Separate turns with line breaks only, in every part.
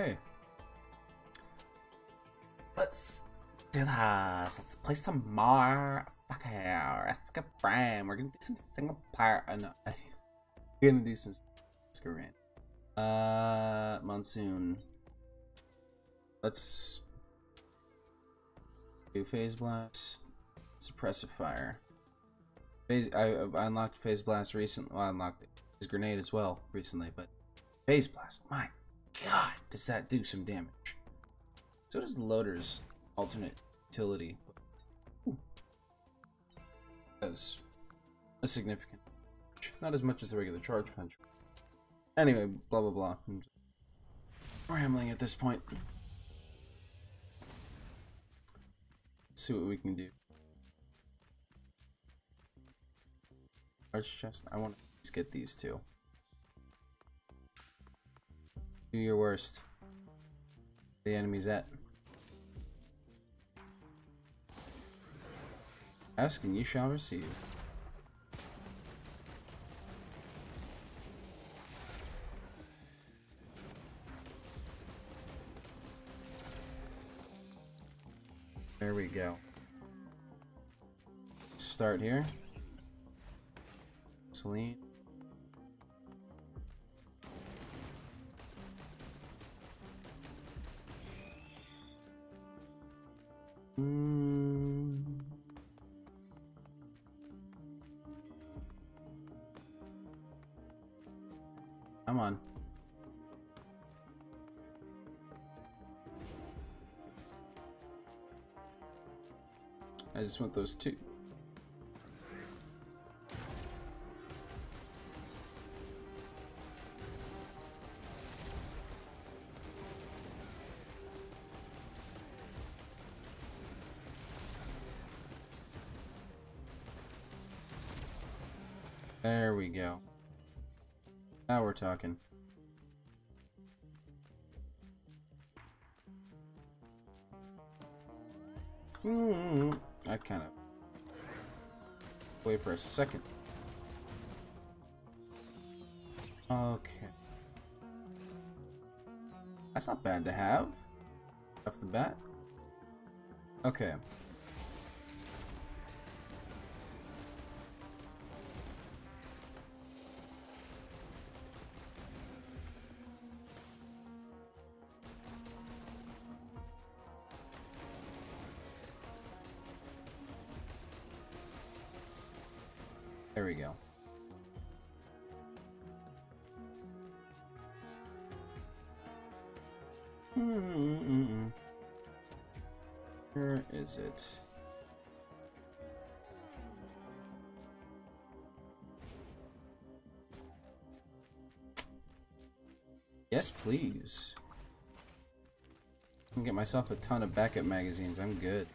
Hey. Let's do this. Let's play some more. Fuck yeah. Let's get Bram. We're gonna do some single player. Uh, no. We're gonna do some Skyrim. Uh, Monsoon. Let's do Phase Blast. Suppressive Fire. Phase, I, I unlocked Phase Blast recently. Well, I unlocked his grenade as well recently, but Phase Blast, my god, does that do some damage. So does Loader's alternate utility. Does a significant not as much as the regular charge punch. Anyway, blah blah blah. I'm rambling at this point. Let's see what we can do. Arch chest. I want to get these two. Do your worst. The enemy's at. Ask and you shall receive. There we go. Start here. Celine. Mm. Come on. I just want those two. Go. Now we're talking. Mm -hmm. I kind of wait for a second. Okay. That's not bad to have. Off the bat. Okay. We go. Hmm, mm, mm, mm. Where is it? Yes, please. I can get myself a ton of backup magazines. I'm good.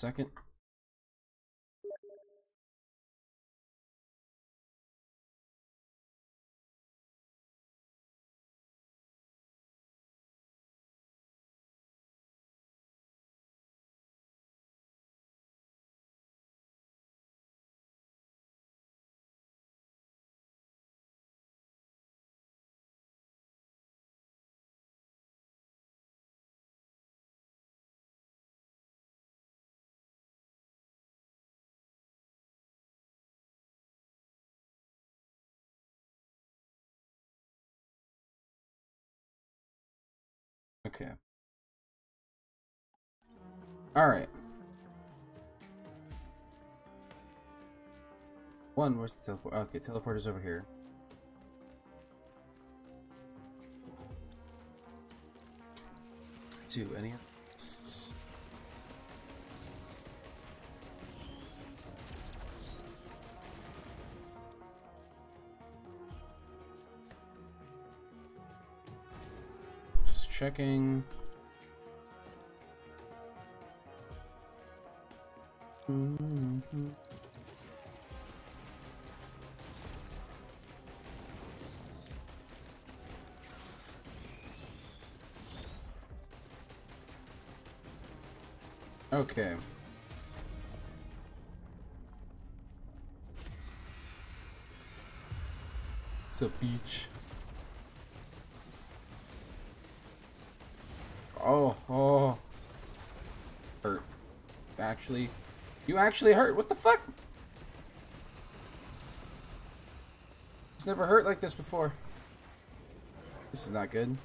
Second. Okay. Alright. One, where's the teleport? Okay, teleport is over here. Two, any Checking. Okay. It's a beach. Oh, oh. Hurt. Actually. You actually hurt. What the fuck? It's never hurt like this before. This is not good.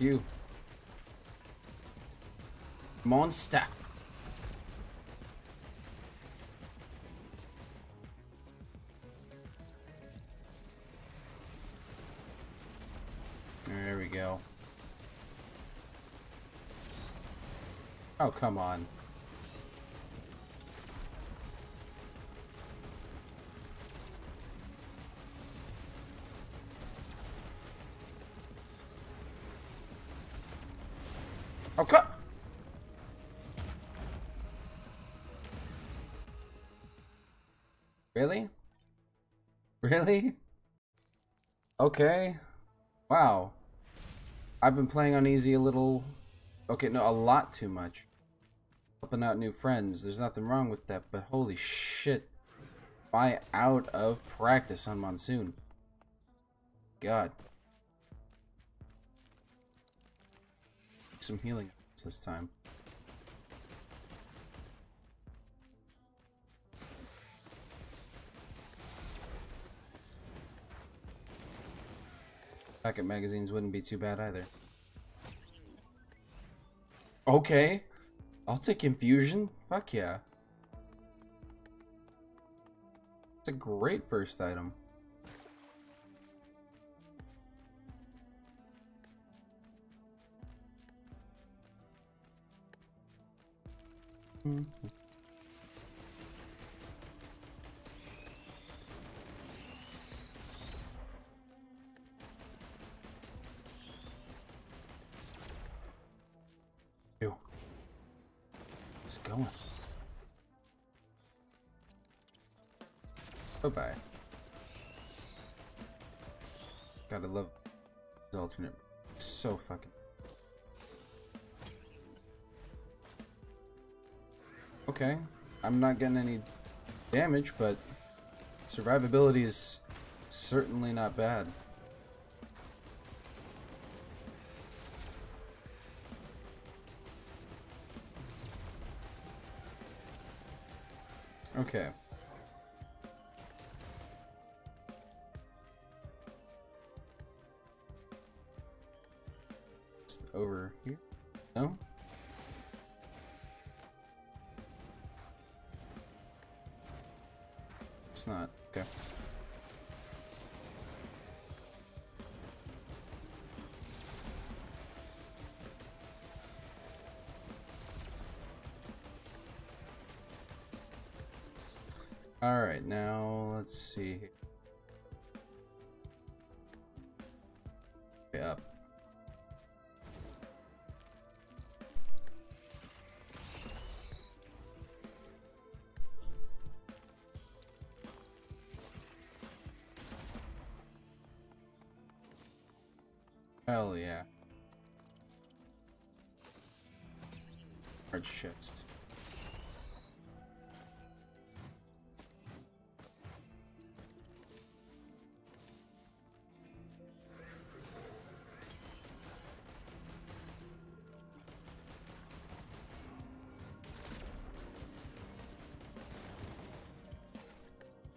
You. Monster. There we go. Oh, come on. Really? Really? Okay. Wow. I've been playing on easy a little... Okay, no, a lot too much. Helping out new friends. There's nothing wrong with that, but holy shit. I out of practice on Monsoon? God. Some healing this time. Backup magazines wouldn't be too bad either. Okay. I'll take infusion. Fuck yeah. It's a great first item. Mm -hmm. Going. Bye-bye. Gotta love alternate. So fucking Okay. I'm not getting any damage, but survivability is certainly not bad. Okay. Hell yeah. Large chest.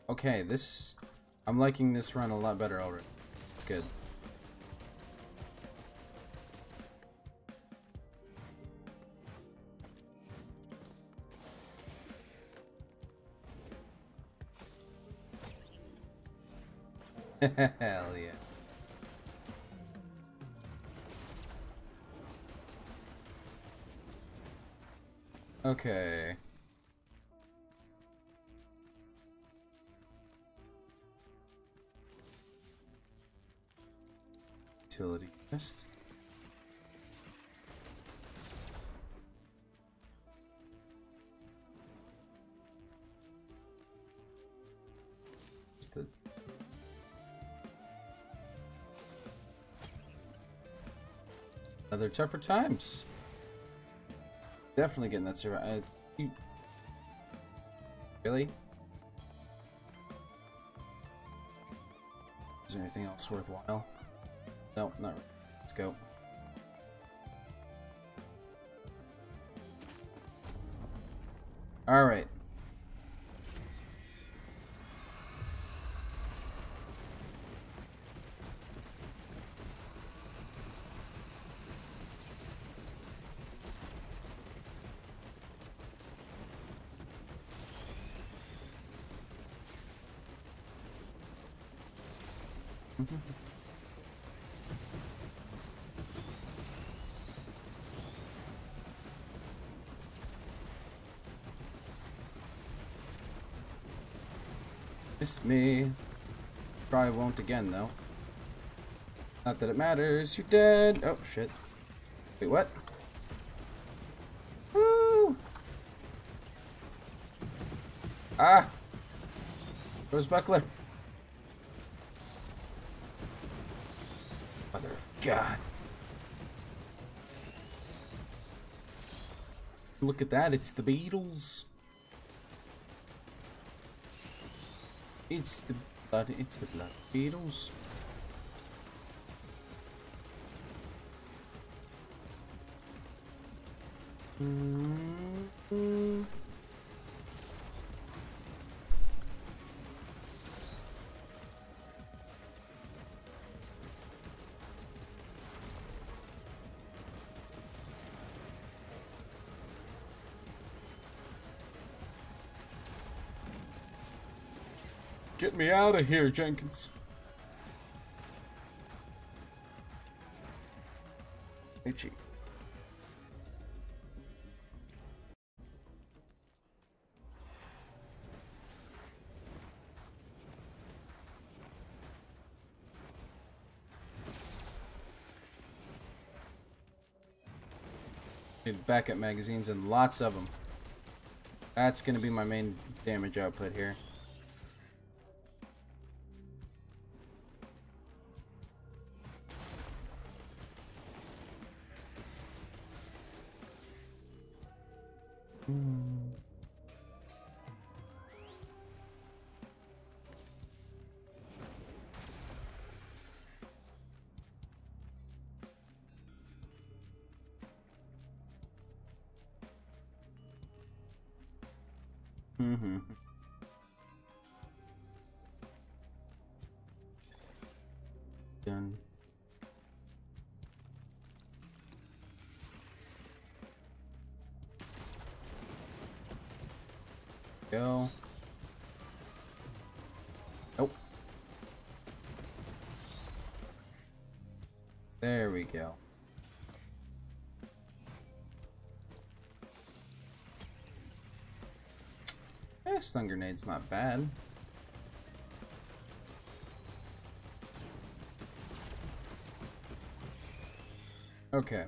Okay, this... I'm liking this run a lot better already. It's good. Tougher times. Definitely getting that survive. Uh. Really? Is there anything else worthwhile? No, not really. Let's go. Missed me. Probably won't again, though. Not that it matters. You're dead. Oh, shit. Wait, what? Woo! Ah! Rose Buckler. Mother of God. Look at that, it's the beetles. It's the blood, it's the blood beetles. Mm Get me out of here, Jenkins. Itchy. Need backup magazines and lots of them. That's going to be my main damage output here. We go. Eh, stun grenade's not bad. Okay.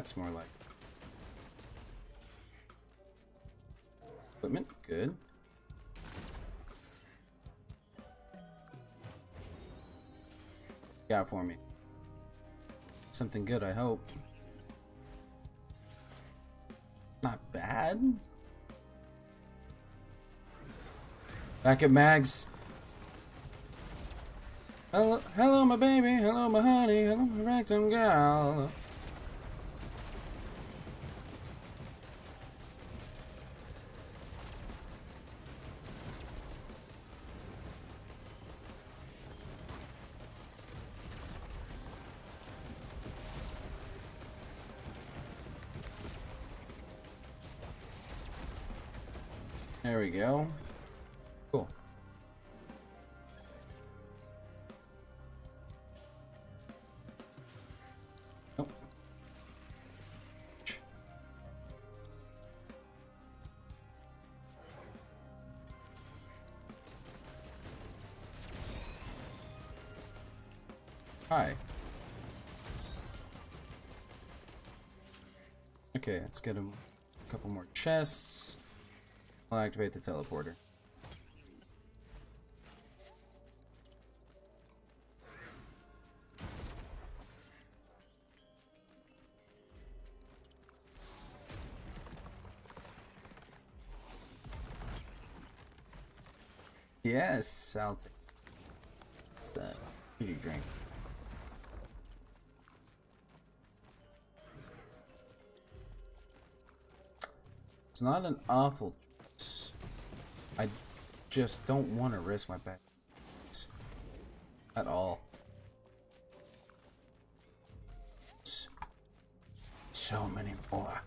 That's more like. Equipment, good. Got for me. Something good, I hope. Not bad. Backup mags. Hello, hello, my baby. Hello, my honey. Hello, my ragtime gal. There we go. Cool. Nope. Hi. Okay, let's get him a couple more chests. I'll activate the teleporter. Yes, I'll take. What's that? Energy drink. It's not an awful just don't want to risk my back at all. So many more.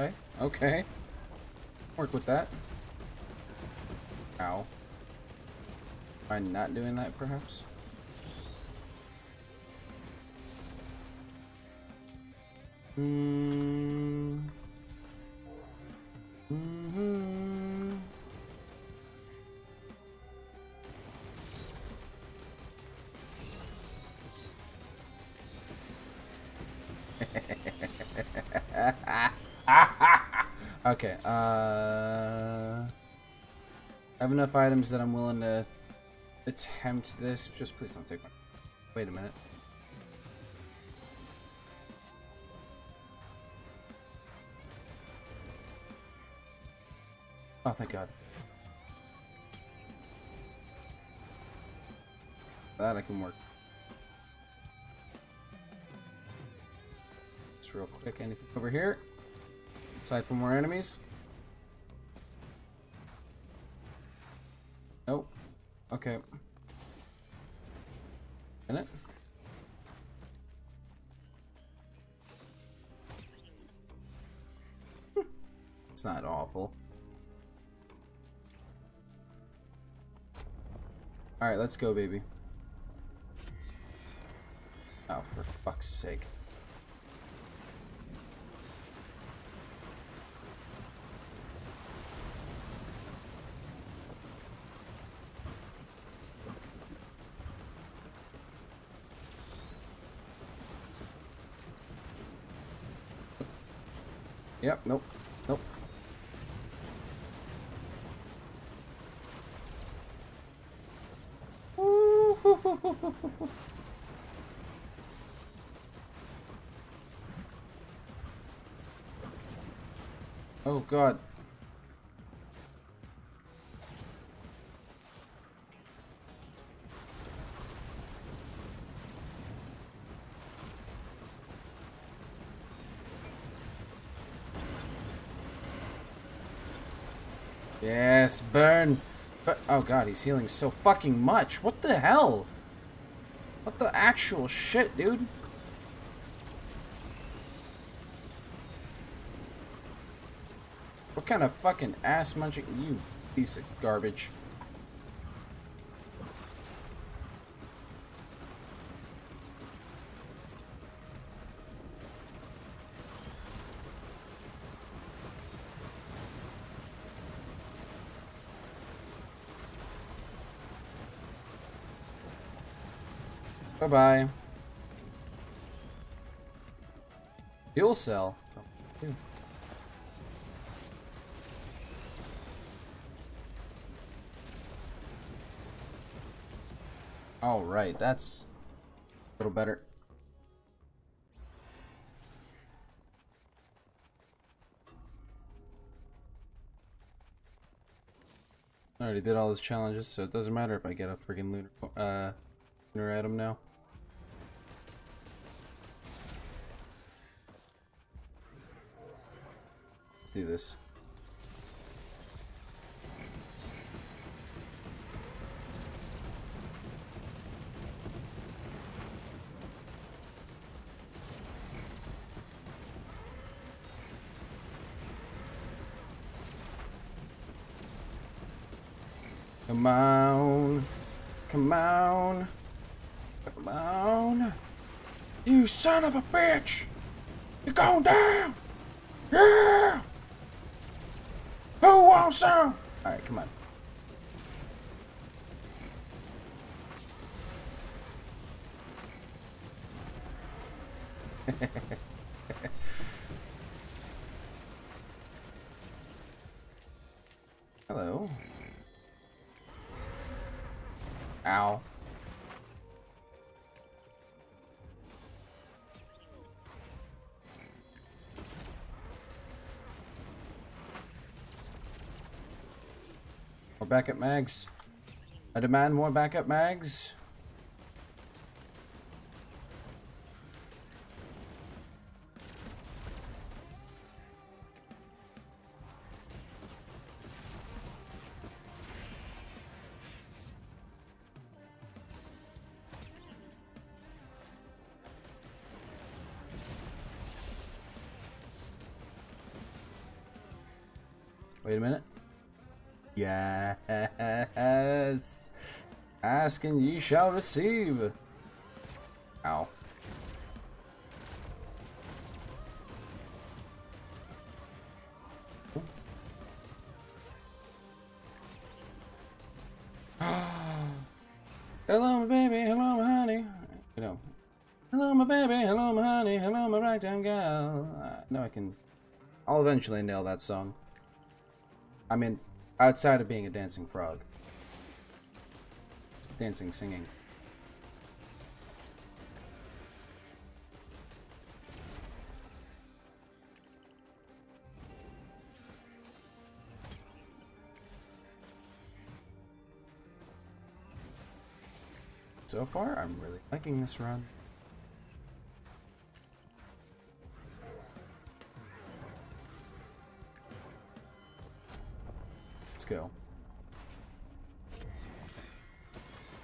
Okay, okay. Work with that. Ow. I not doing that, perhaps? Hmm. Okay, uh... I have enough items that I'm willing to attempt this. Just please don't take my... Wait a minute. Oh, thank God. That I can work. Just real quick, anything over here? Aside from more enemies? Nope. Okay. Minute. it's not awful. Alright, let's go, baby. Oh, for fuck's sake. Yep, nope, nope. Oh god. Burn. But oh god, he's healing so fucking much. What the hell? What the actual shit, dude? What kind of fucking ass munching you piece of garbage? Bye-bye. Fuel cell. All right, that's a little better. I already did all his challenges, so it doesn't matter if I get a freaking lunar, uh, lunar atom now. Son of a bitch! You're going down! Yeah! Who wants some? Alright, come on. Hello. Ow. Backup mags. I demand more backup mags. Ask and ye shall receive. Ow. hello, my baby. Hello, my honey. You know. Hello, my baby. Hello, my honey. Hello, my ragtime gal. Uh, no, I can. I'll eventually nail that song. I mean, outside of being a dancing frog. Dancing, singing. So far, I'm really liking this run.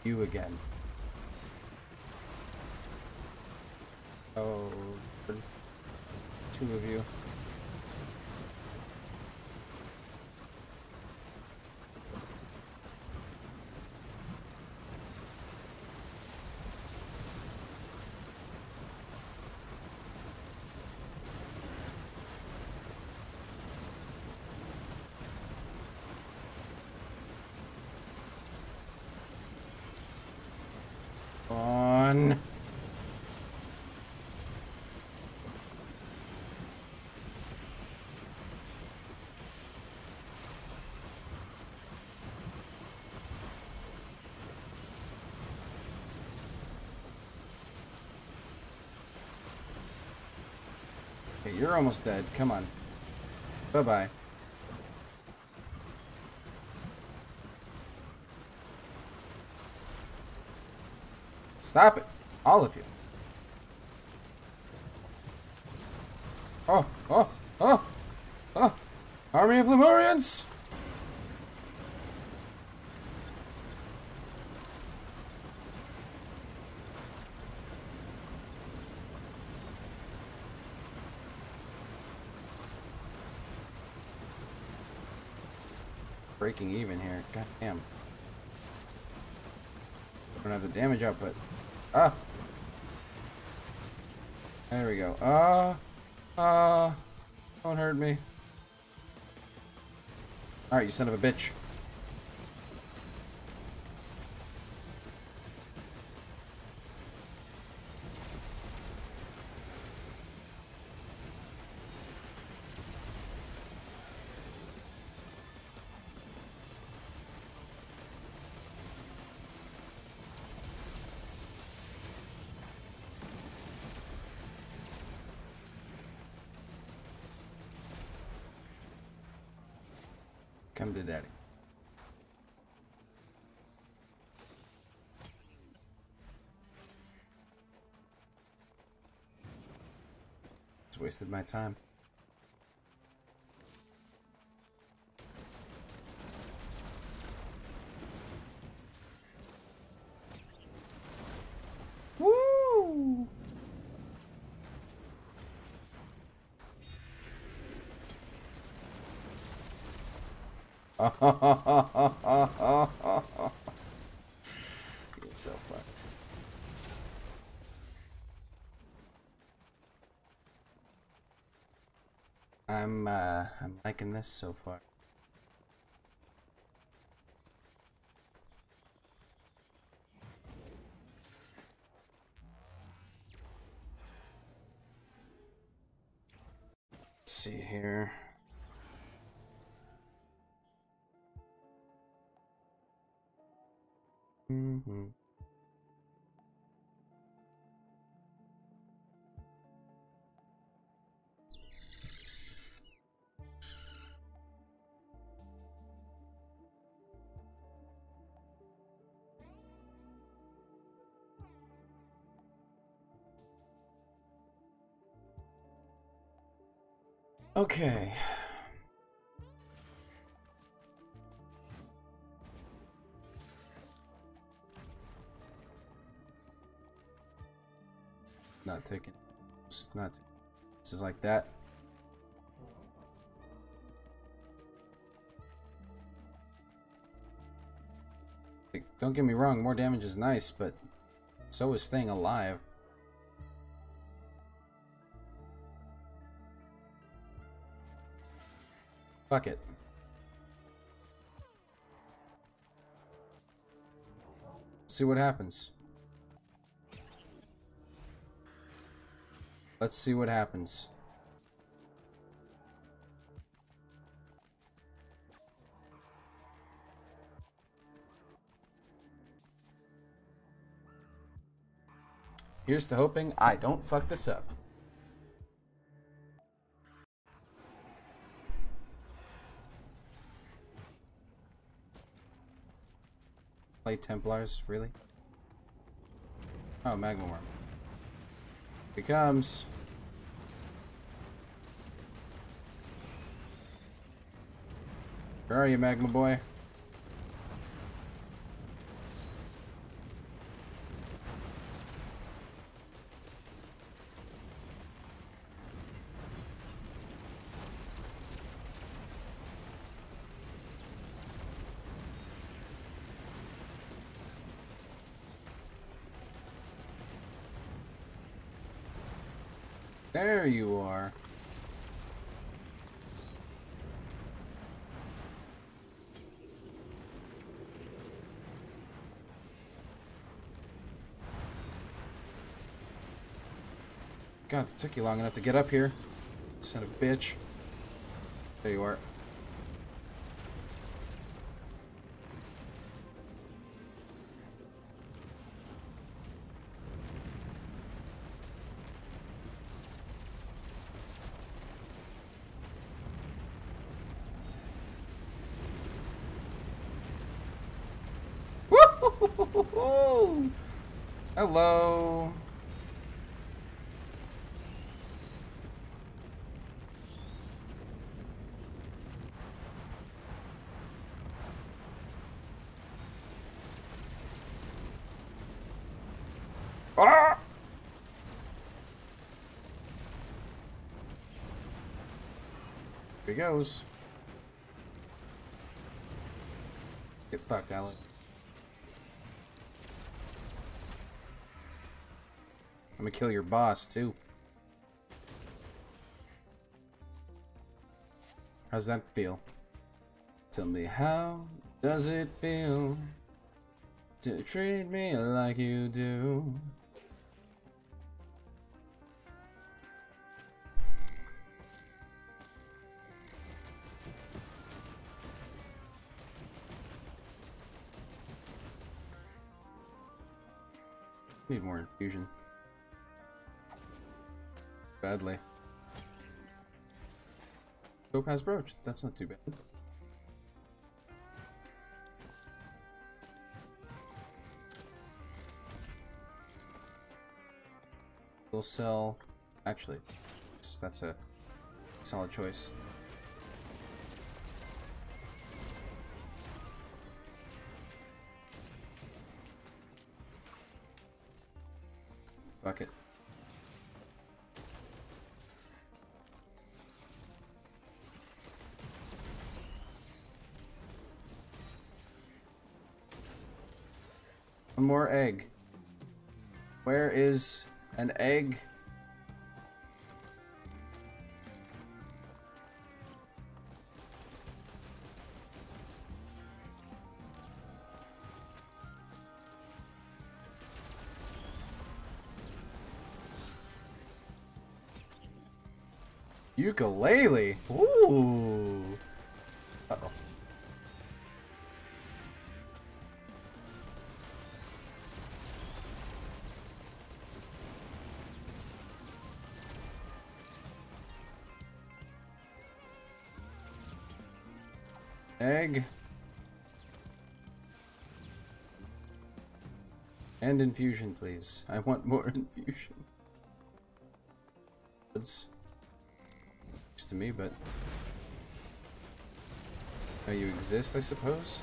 You again. Oh, two of you. On. Okay, you're almost dead. Come on. Bye-bye. Stop it. All of you. Oh, oh, oh, oh. Army of Lemurians! Breaking even here. God damn. Don't have the damage output. Ah! There we go. Ah! Ah! Don't hurt me. Alright, you son of a bitch. Wasted my time. Woo! You're so fucked. I'm uh I'm liking this so far. Let's see here. Mm-hmm. Okay. Not taking. Not. This is like that. Like, don't get me wrong, more damage is nice, but so is staying alive. Fuck it. See what happens. Let's see what happens. Here's to hoping I don't fuck this up. Clay Templars, really? Oh, Magma Worm. Here comes. Where are you, Magma Boy? There you are. God, it took you long enough to get up here. Son of a bitch. There you are. Hello. Ah! Here goes. Get fucked, Alec. I'm gonna kill your boss, too. How's that feel? Tell me, how does it feel to treat me like you do? Need more infusion. Badly. Topaz brooch. That's not too bad. We'll sell. Actually, that's a solid choice. Fuck it. One more egg. Where is an egg? Ukulele. Ooh. Uh-oh. Egg. And infusion, please. I want more infusion. It's to me, but... Oh, you exist, I suppose?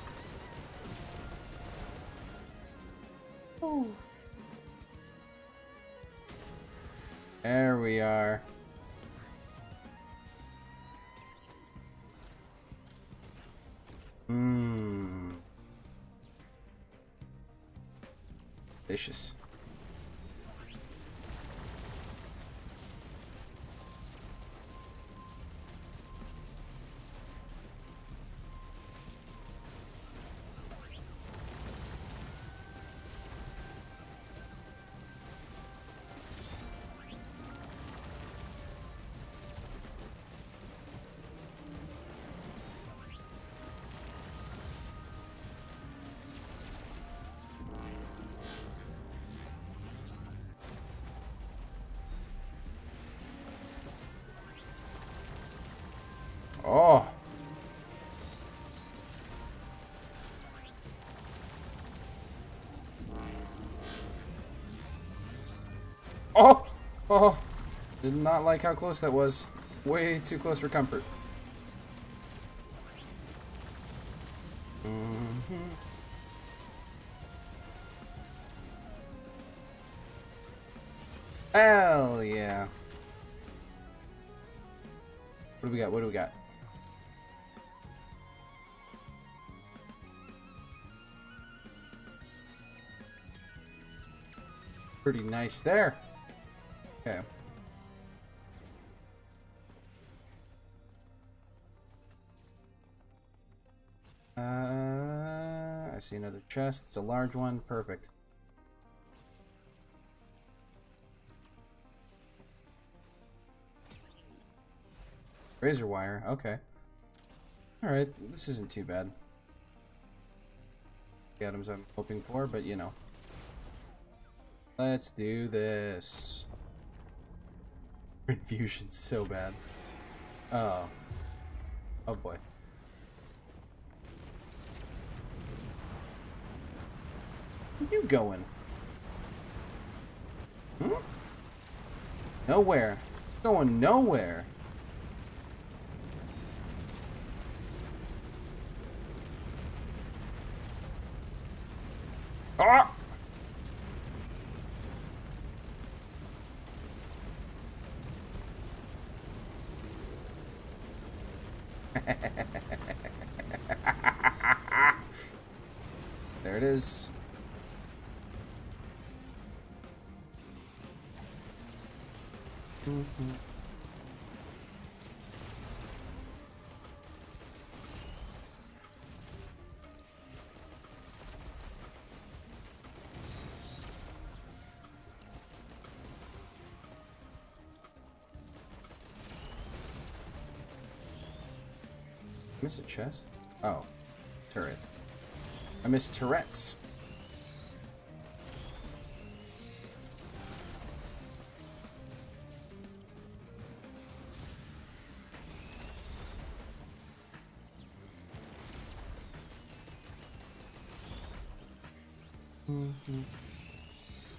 Oh! Did not like how close that was. Way too close for comfort. Mm -hmm. Hell yeah. What do we got? What do we got? Pretty nice there. See another chest. It's a large one. Perfect. Razor wire. Okay. Alright, this isn't too bad. The items I'm hoping for, but you know. Let's do this. Infusion's so bad. Oh. Oh boy. Where you going? Hmm? Nowhere. Going nowhere. Ah! there it is. Miss a chest? Oh. Turret. I missed turrets. Mm-hmm.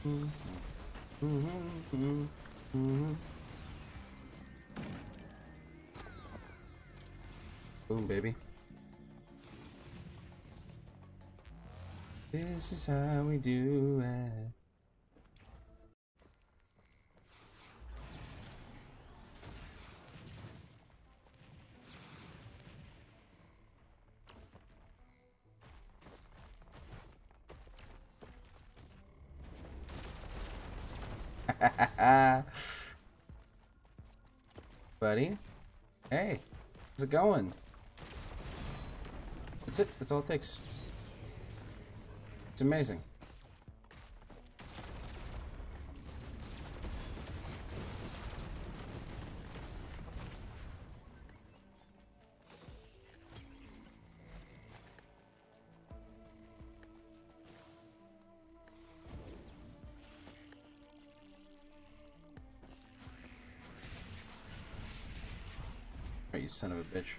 Mm-hmm. This is how we do it. Buddy. Hey. How's it going? That's it. That's all it takes. It's amazing. Right, you son of a bitch.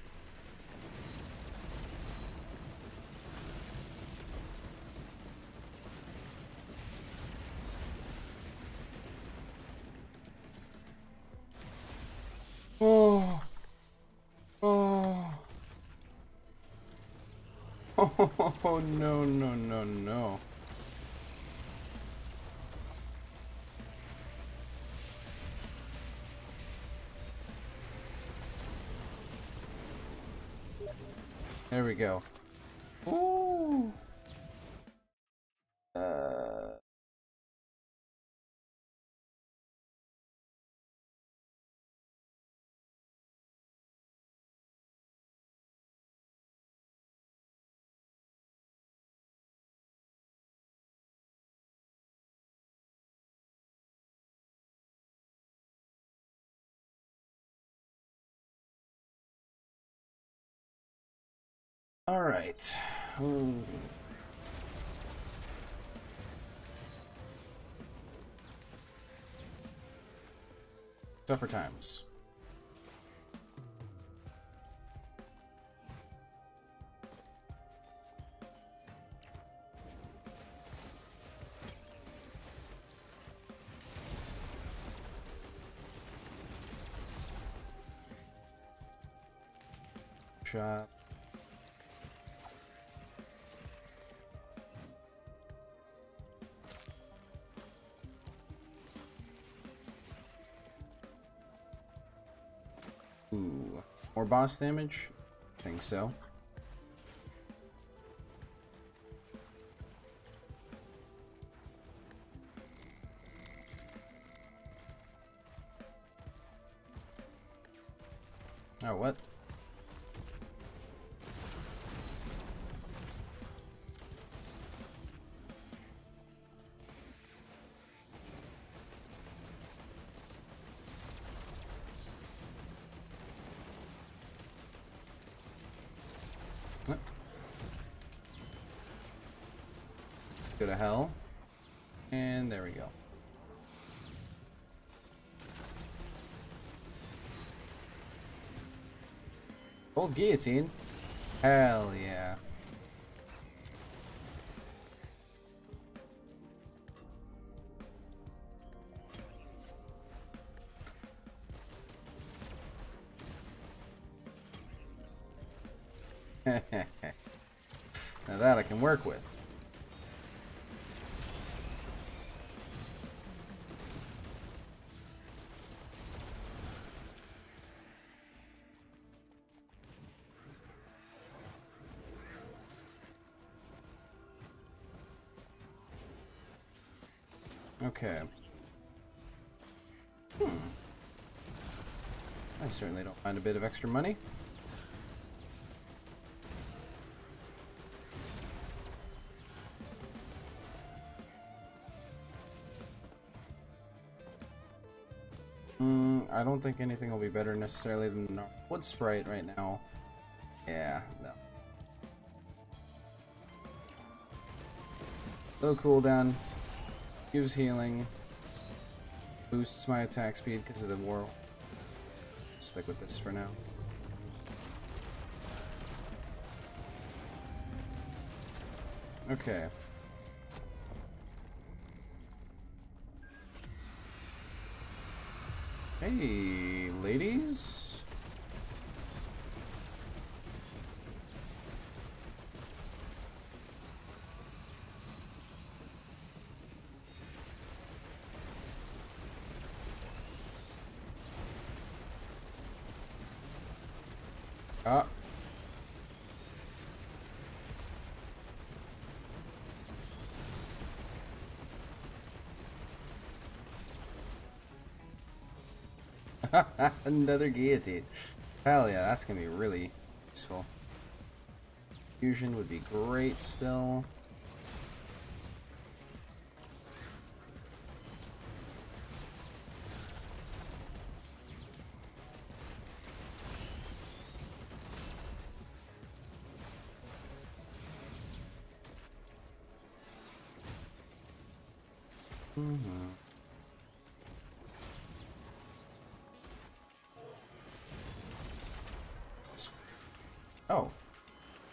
No, no, no, no. There we go. All right. Ooh. Tougher times. Shot. More boss damage? think so. Oh, what? What? Go to hell. And there we go. Old guillotine? Hell yeah. now that I can work with. Okay. Hmm. I certainly don't mind a bit of extra money. Mm, I don't think anything will be better necessarily than the wood sprite right now. Yeah, no. Low cooldown, gives healing, boosts my attack speed because of the war. Stick with this for now. Okay. Hey, ladies. Ah. Another guillotine. Hell yeah, that's gonna be really useful. Fusion would be great still.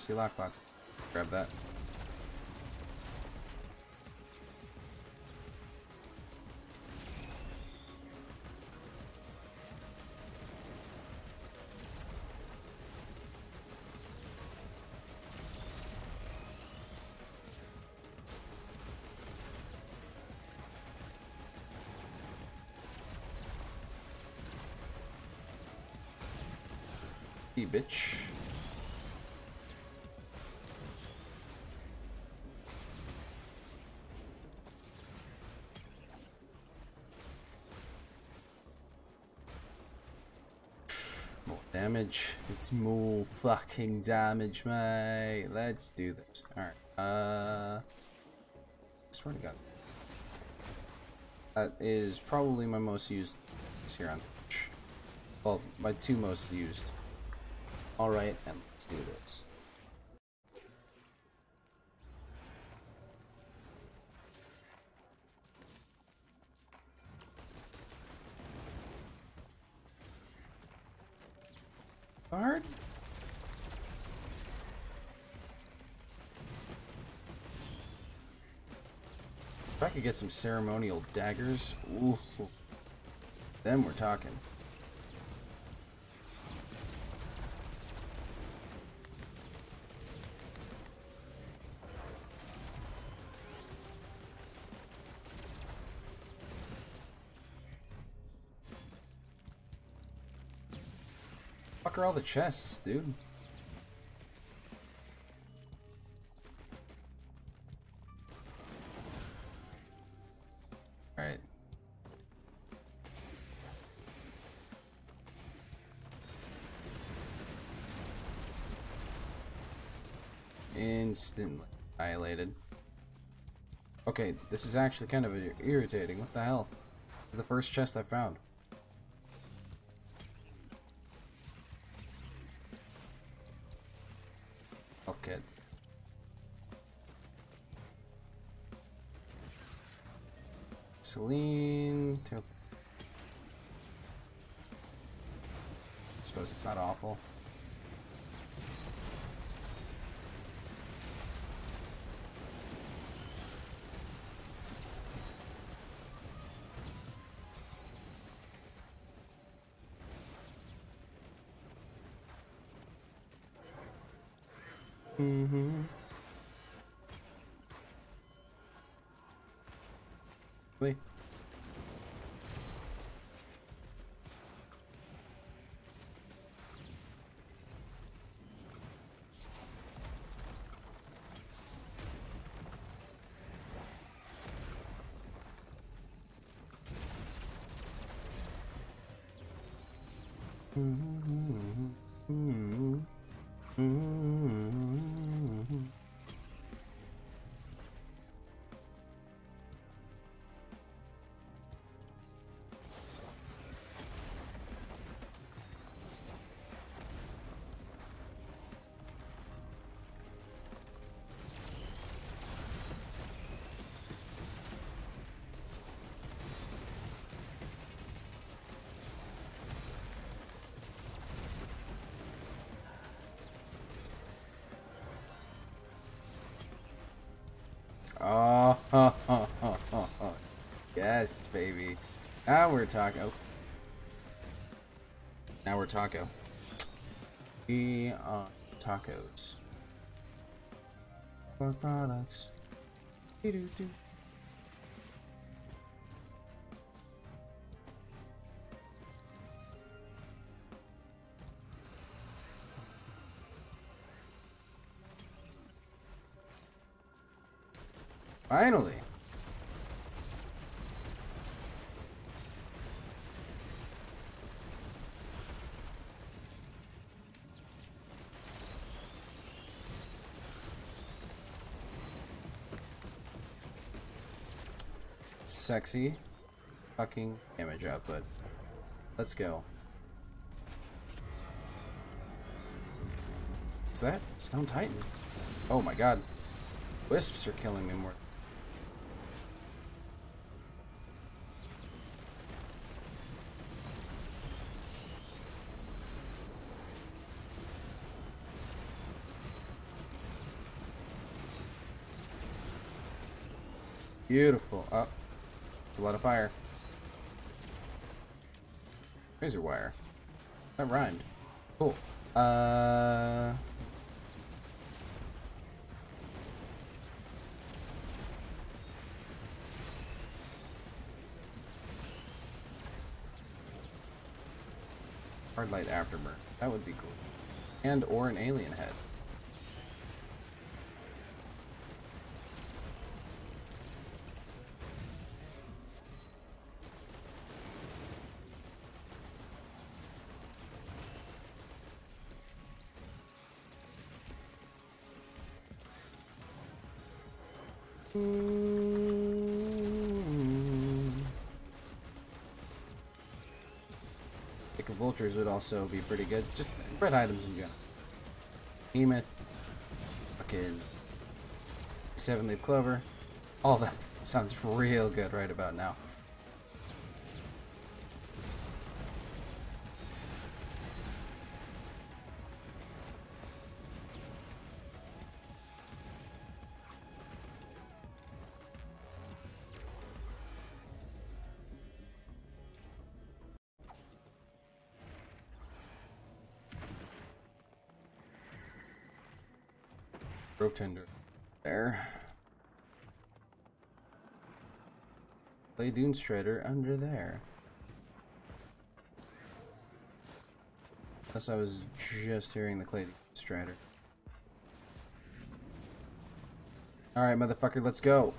See lockbox. Grab that. Bitch. Damage. It's more fucking damage, mate. Let's do this. Alright. Uh. Swear to God. That is probably my most used here on Twitch. Well, my two most used. Alright, and let's do this. Guard? If I could get some ceremonial daggers, ooh, then we're talking. Fuck are all the chests, dude? Okay, this is actually kind of irritating. What the hell? This is the first chest I found. Oh, Yes, baby. Now we're taco. Now we're taco. We are tacos. For products. Do do do. Sexy fucking damage output. Let's go. What's that Stone Titan? Oh my god. Wisps are killing me more. Beautiful. Oh, it's a lot of fire. Razor wire. That rhymed. Cool. Uh. Hard light afterburn. That would be cool. And or an alien head. Vultures would also be pretty good. Just red items in general. Behemoth. Fucking seven leaf clover. All that sounds real good right about now. Tender. There. Clay Dunestrider under there. Unless I was just hearing the Clay Strider. Alright, motherfucker, let's go.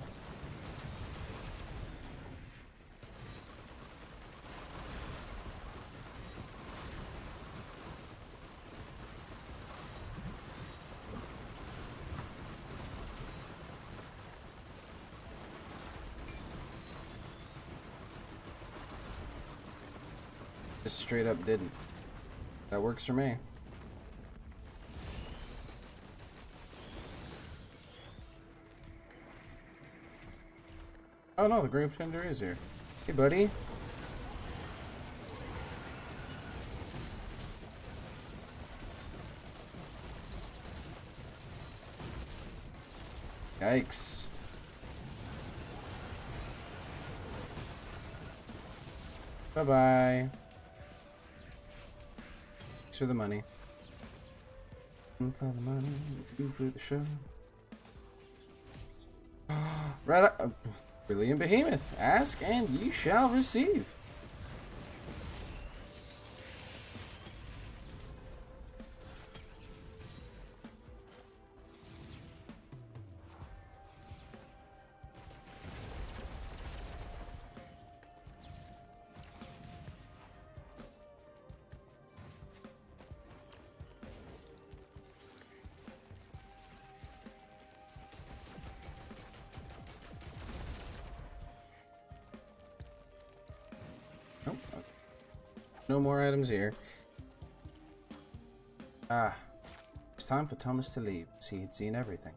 Straight up didn't. That works for me. Oh no, the Grovetender is here. Hey buddy. Yikes. Bye-bye. For the money. And for the money, to do for the show. right up. Uh, Brilliant Behemoth. Ask and ye shall receive. More items here. Ah. It's time for Thomas to leave. See, he'd seen everything.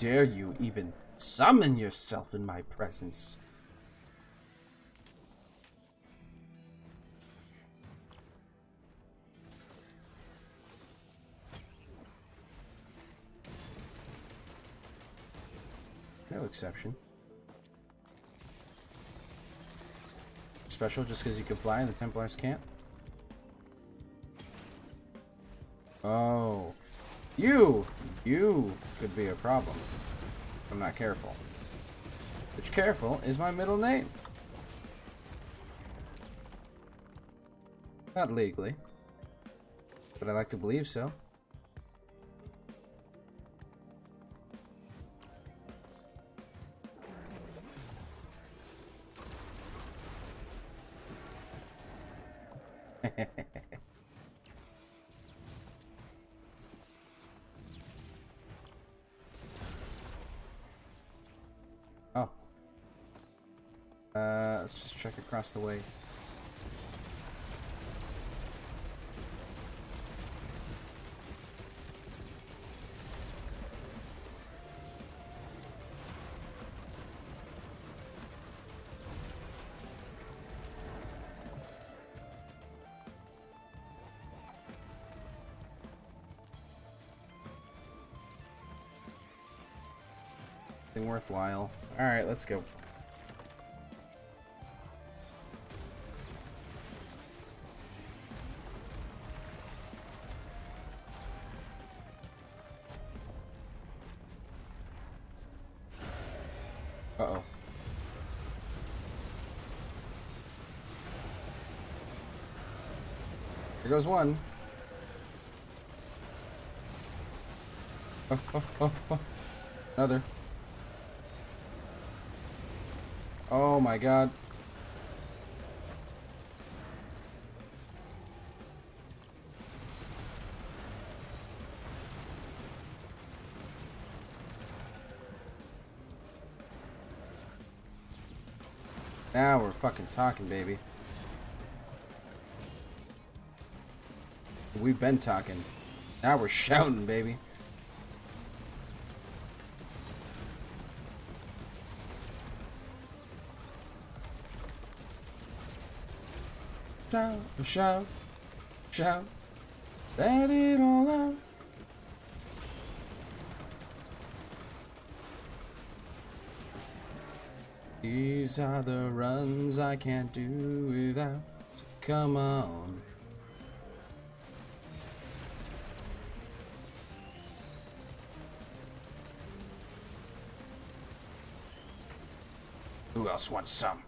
Dare you even Summon yourself in my presence. No exception. Special just because you can fly and the Templars can't? Oh. You! You could be a problem. If I'm not careful. Which careful is my middle name. Not legally. But I like to believe so. Across the way. Worthwhile. Alright, let's go. Here goes one. Oh, oh, oh, oh. Another. Oh my god. Now we're fucking talking, baby. We've been talking. Now we're shouting, baby. Shout, shout, shout, let it all out. These are the runs I can't do without. So come on. Else wants some?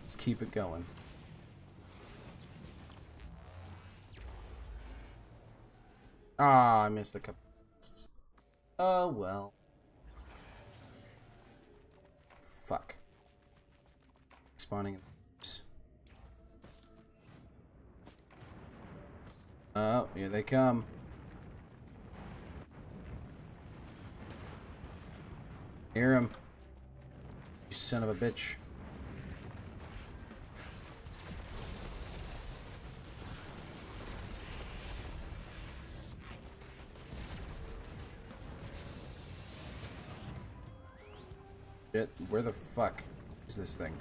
Let's keep it going. Ah, I missed a couple. Oh well. Spawning. Oh, here they come. Hear him. You son of a bitch. Where the fuck is this thing?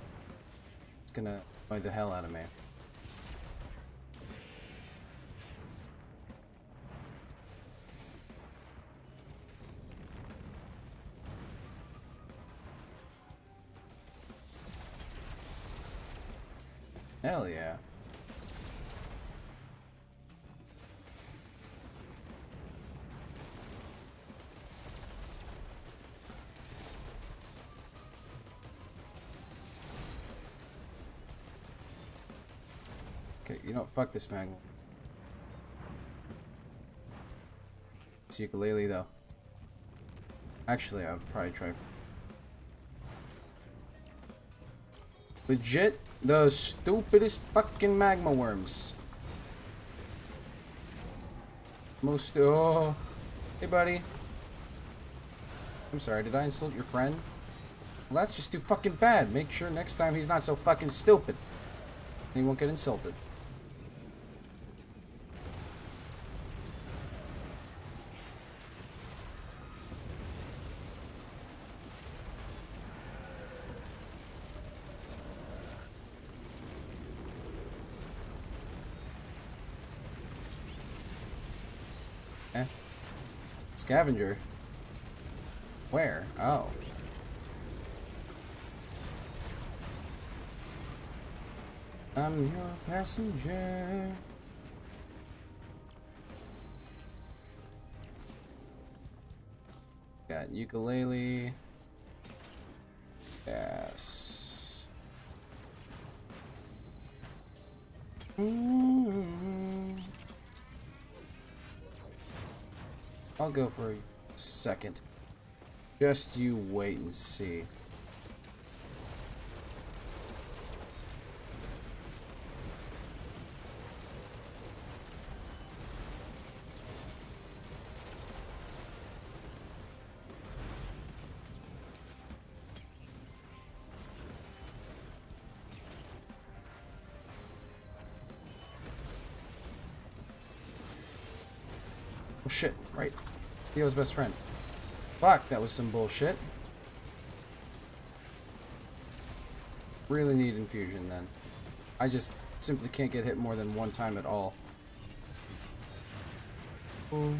Gonna annoy the hell out of me. What? Fuck this magma. It's ukulele though. Actually, I would probably try. Legit, the stupidest fucking magma worms. Most. Oh. Hey, buddy. I'm sorry, did I insult your friend? Well, that's just too fucking bad. Make sure next time he's not so fucking stupid. He won't get insulted. Scavenger? Where? Oh. I'm your passenger. Got ukulele. Yes. Mm. I'll go for a second. Just you wait and see. Theo's best friend. Fuck, that was some bullshit. Really need infusion then. I just simply can't get hit more than one time at all. Oh.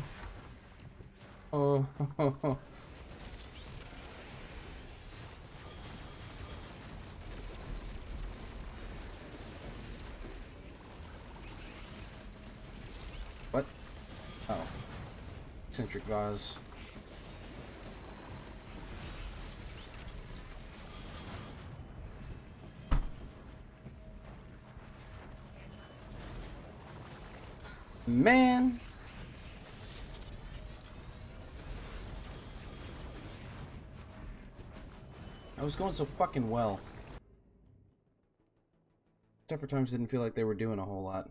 Oh. what? Oh. Eccentric vase. Man. I was going so fucking well. For times didn't feel like they were doing a whole lot.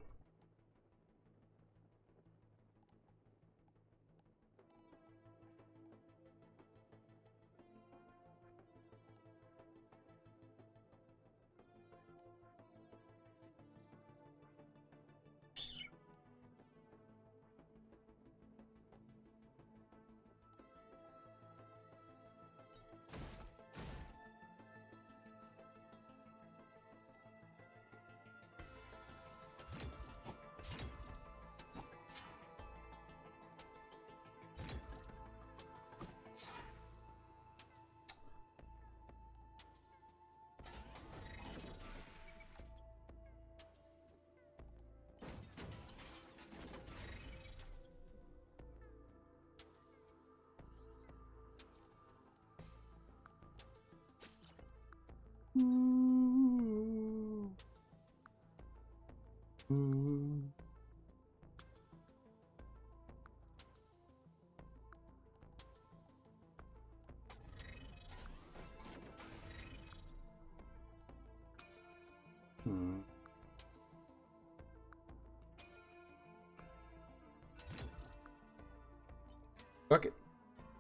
Fuck it.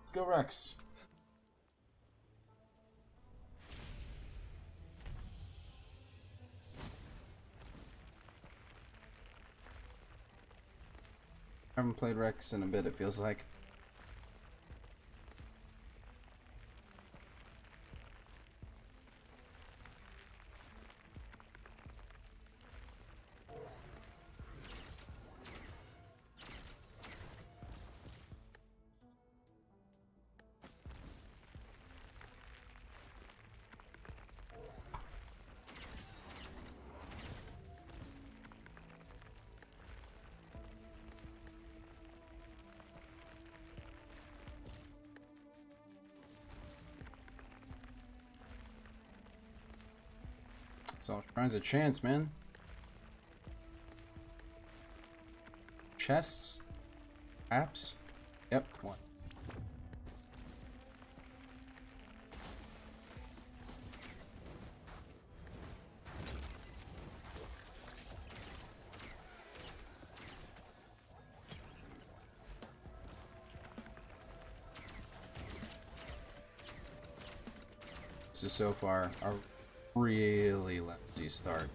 Let's go Rex. I haven't played Rex in a bit, it feels like. So Shrine's a chance, man. Chests? Apps? Yep, one. bosses so far are really lefty start.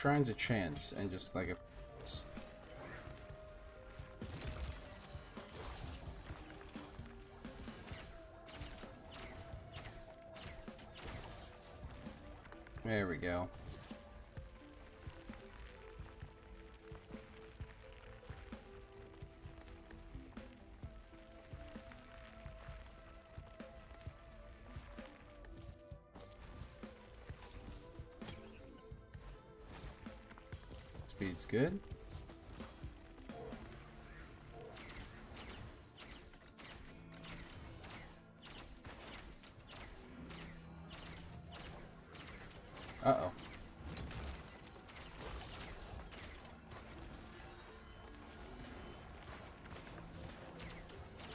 Shrines of chance and just like a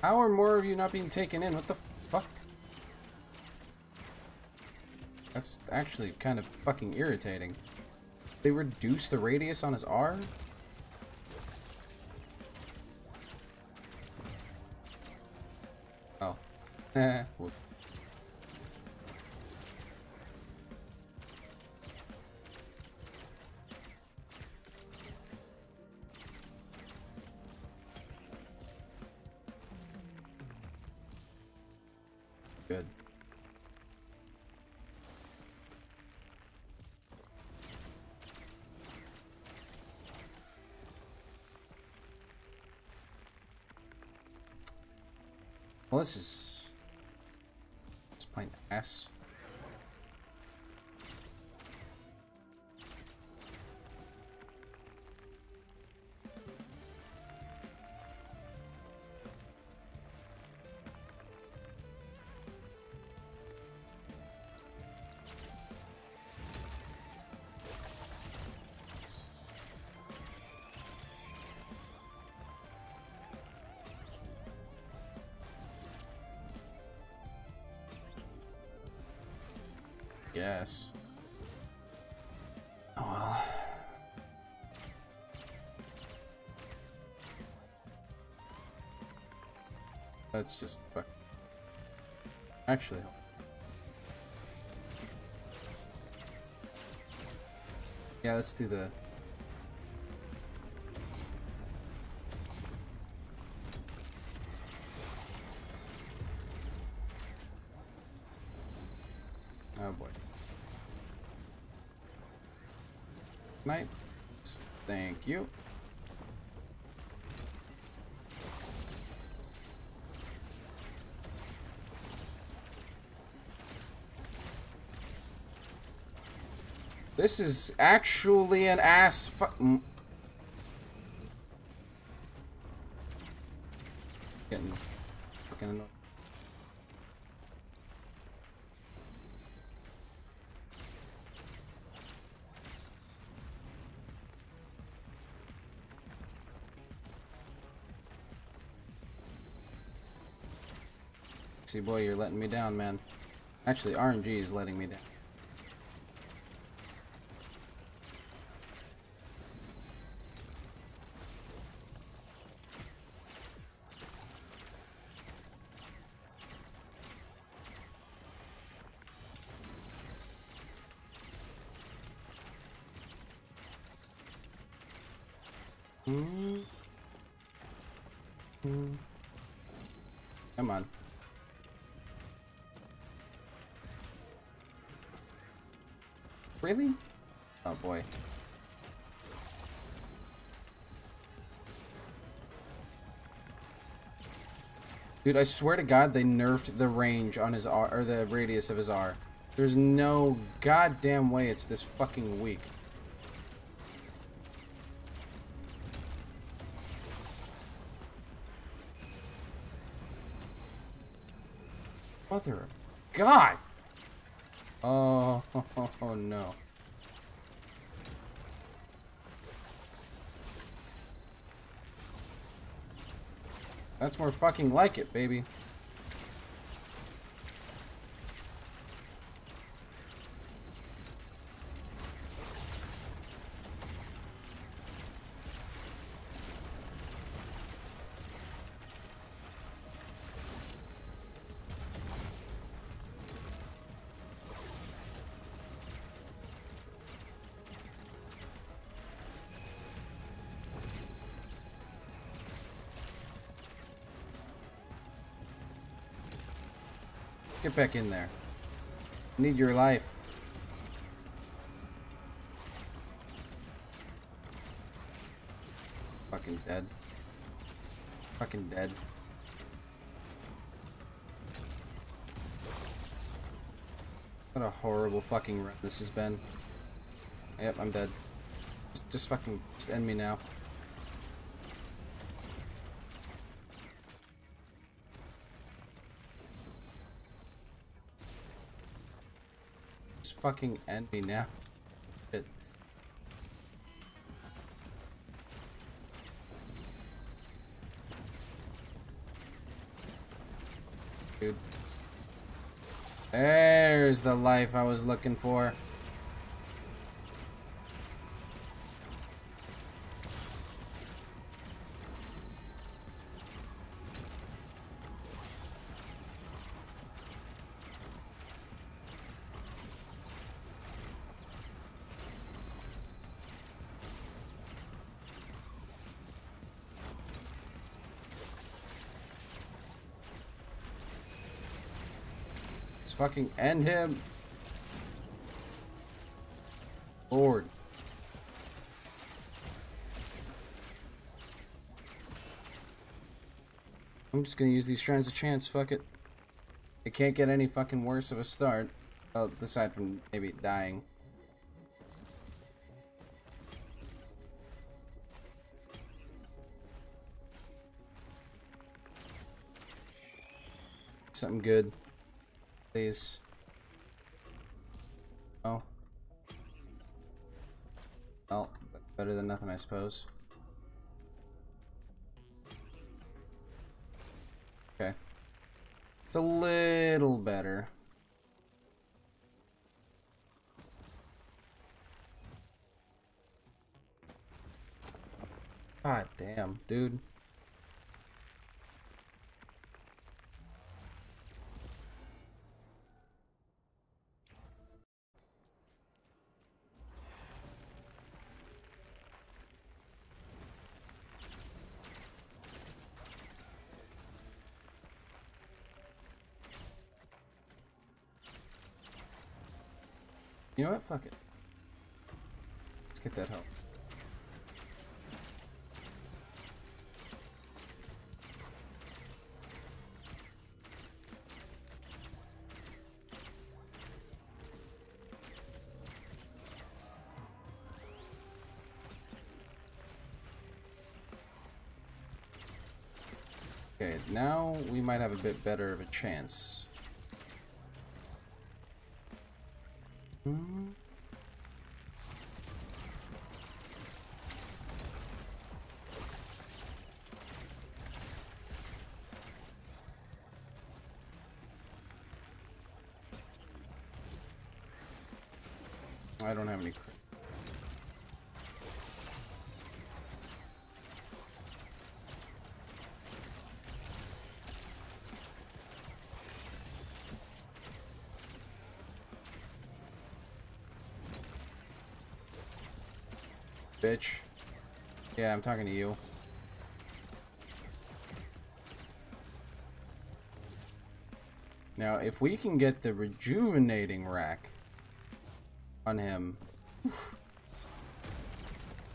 How are more of you not being taken in? What the fuck? That's actually kind of fucking irritating. They reduce the radius on his R? Well, Let's just fuck. Actually. Yeah, let's do the Oh boy. Night. Thank you. This is actually an ass mm. Getting fucking annoyed. See, boy, you're letting me down, man. Actually, RNG is letting me down. Come on. Really? Oh boy. Dude, I swear to God, they nerfed the range on his R, or the radius of his R. There's no goddamn way it's this fucking weak. Mother of God! Oh, oh, oh no. That's more fucking like it, baby. Back in there. I need your life. Fucking dead. Fucking dead. What a horrible fucking run this has been. Yep, I'm dead. Just, just fucking, just end me now. Fucking end me now. Shit. Dude. There's the life I was looking for. Fucking end him. Lord. I'm just gonna use these shrines of chance, fuck it. It can't get any fucking worse of a start. Well, aside from maybe dying. Something good. Please. Oh. Well, better than nothing, I suppose. Okay. It's a little better. God damn, dude. Know what? Fuck it. Let's get that help. Okay, now we might have a bit better of a chance. I don't have any. Bitch. Yeah, I'm talking to you. Now, if we can get the Rejuvenation Rack on him,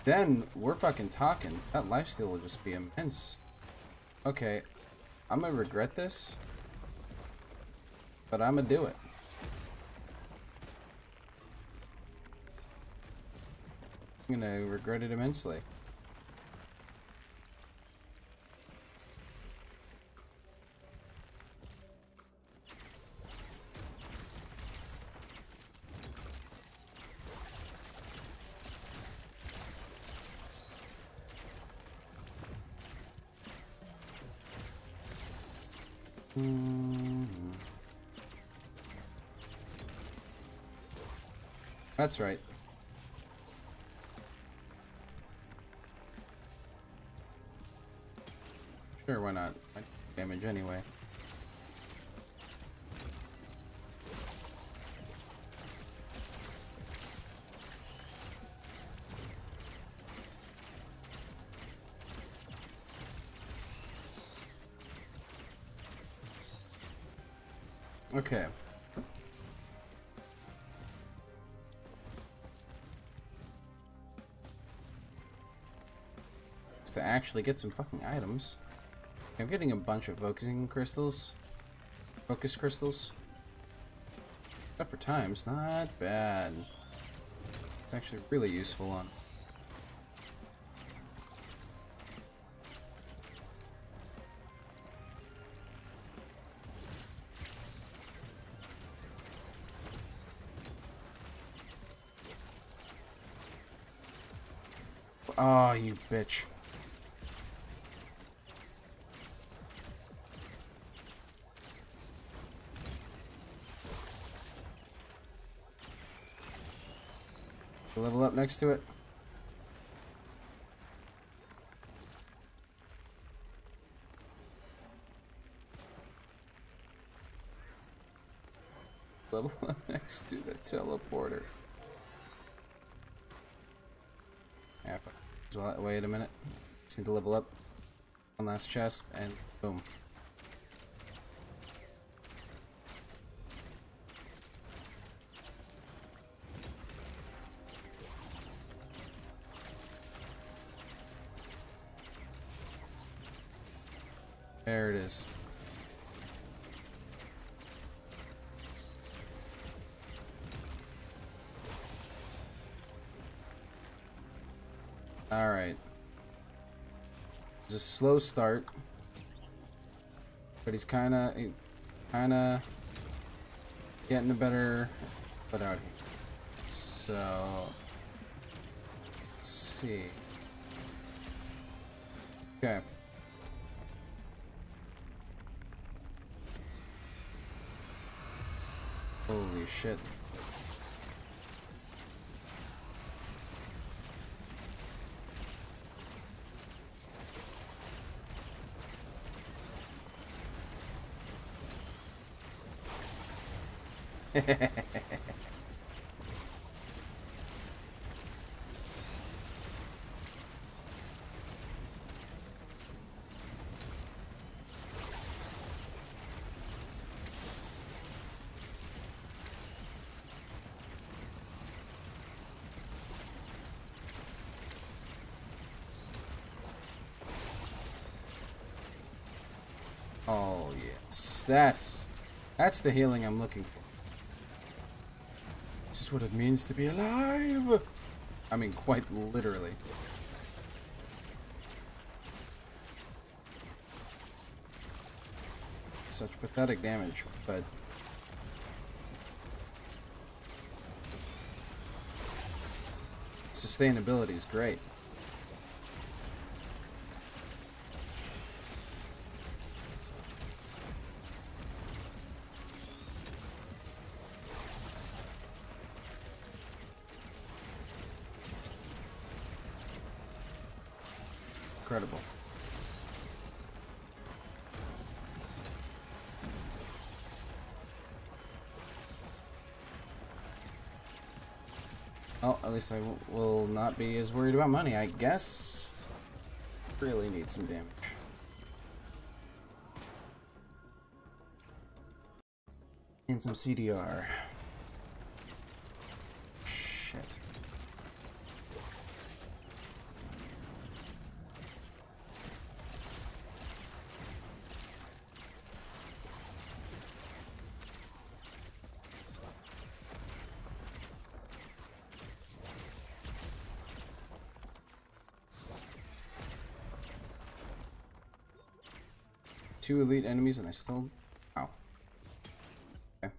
then we're fucking talking. That lifesteal will just be immense. Okay, I'm gonna regret this, but I'm gonna do it. I'm gonna regret it immensely. Mm-hmm. That's right. Okay. Is to actually get some fucking items. I'm getting a bunch of focusing crystals. Focus crystals. But for times, not bad. It's actually really useful on bitch. Level up next to it. Level up next to the teleporter. Uh, wait a minute. Just need to level up. One last chest, and boom. There it is. Alright. It's a slow start. But he's kinda kinda getting a better foot out here. So let's see. Okay. Holy shit. Oh yes, that's that's the healing I'm looking for. What it means to be alive. I mean, quite literally. Such pathetic damage, but sustainability is great. Least I will not be as worried about money, I guess. Really need some damage. And some CDR. Shit. Two elite enemies and I still... Wow. Okay.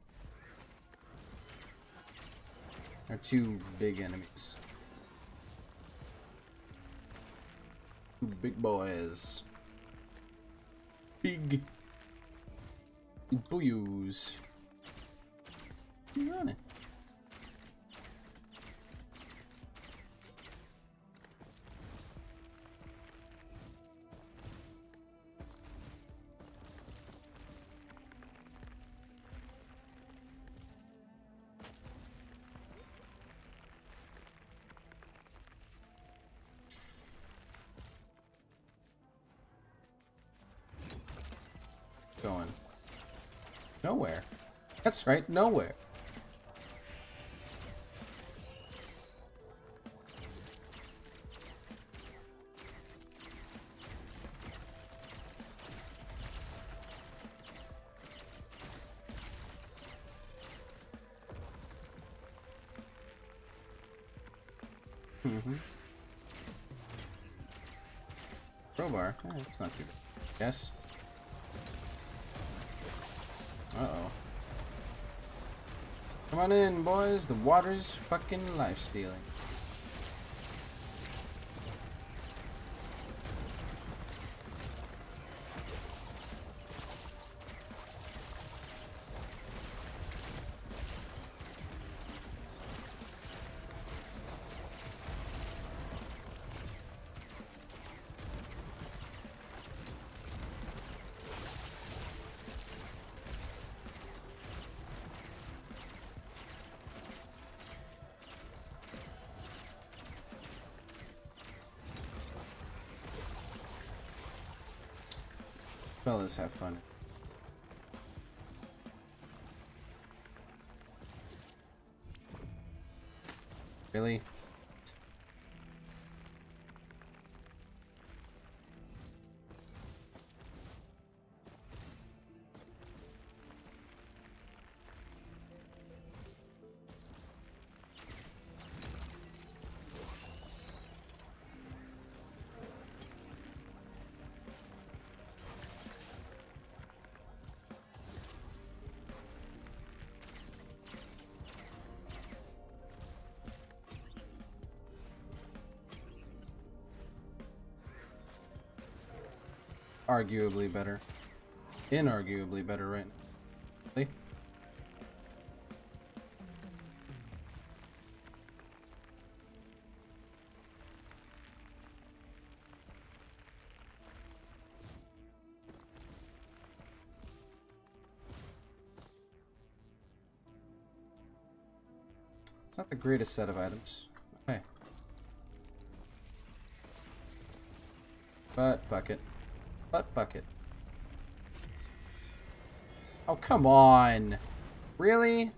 They're two big enemies. Big boys. Big. Booyos. That's right, nowhere. Mm-hmm. Crowbar. Eh, it's not too bad. Yes. On in, boys. The water's fucking life-stealing. Fellas have fun. Really? Arguably better. Inarguably better right. Really? It's not the greatest set of items. Okay. But fuck it. But fuck it. Oh, come on. Really?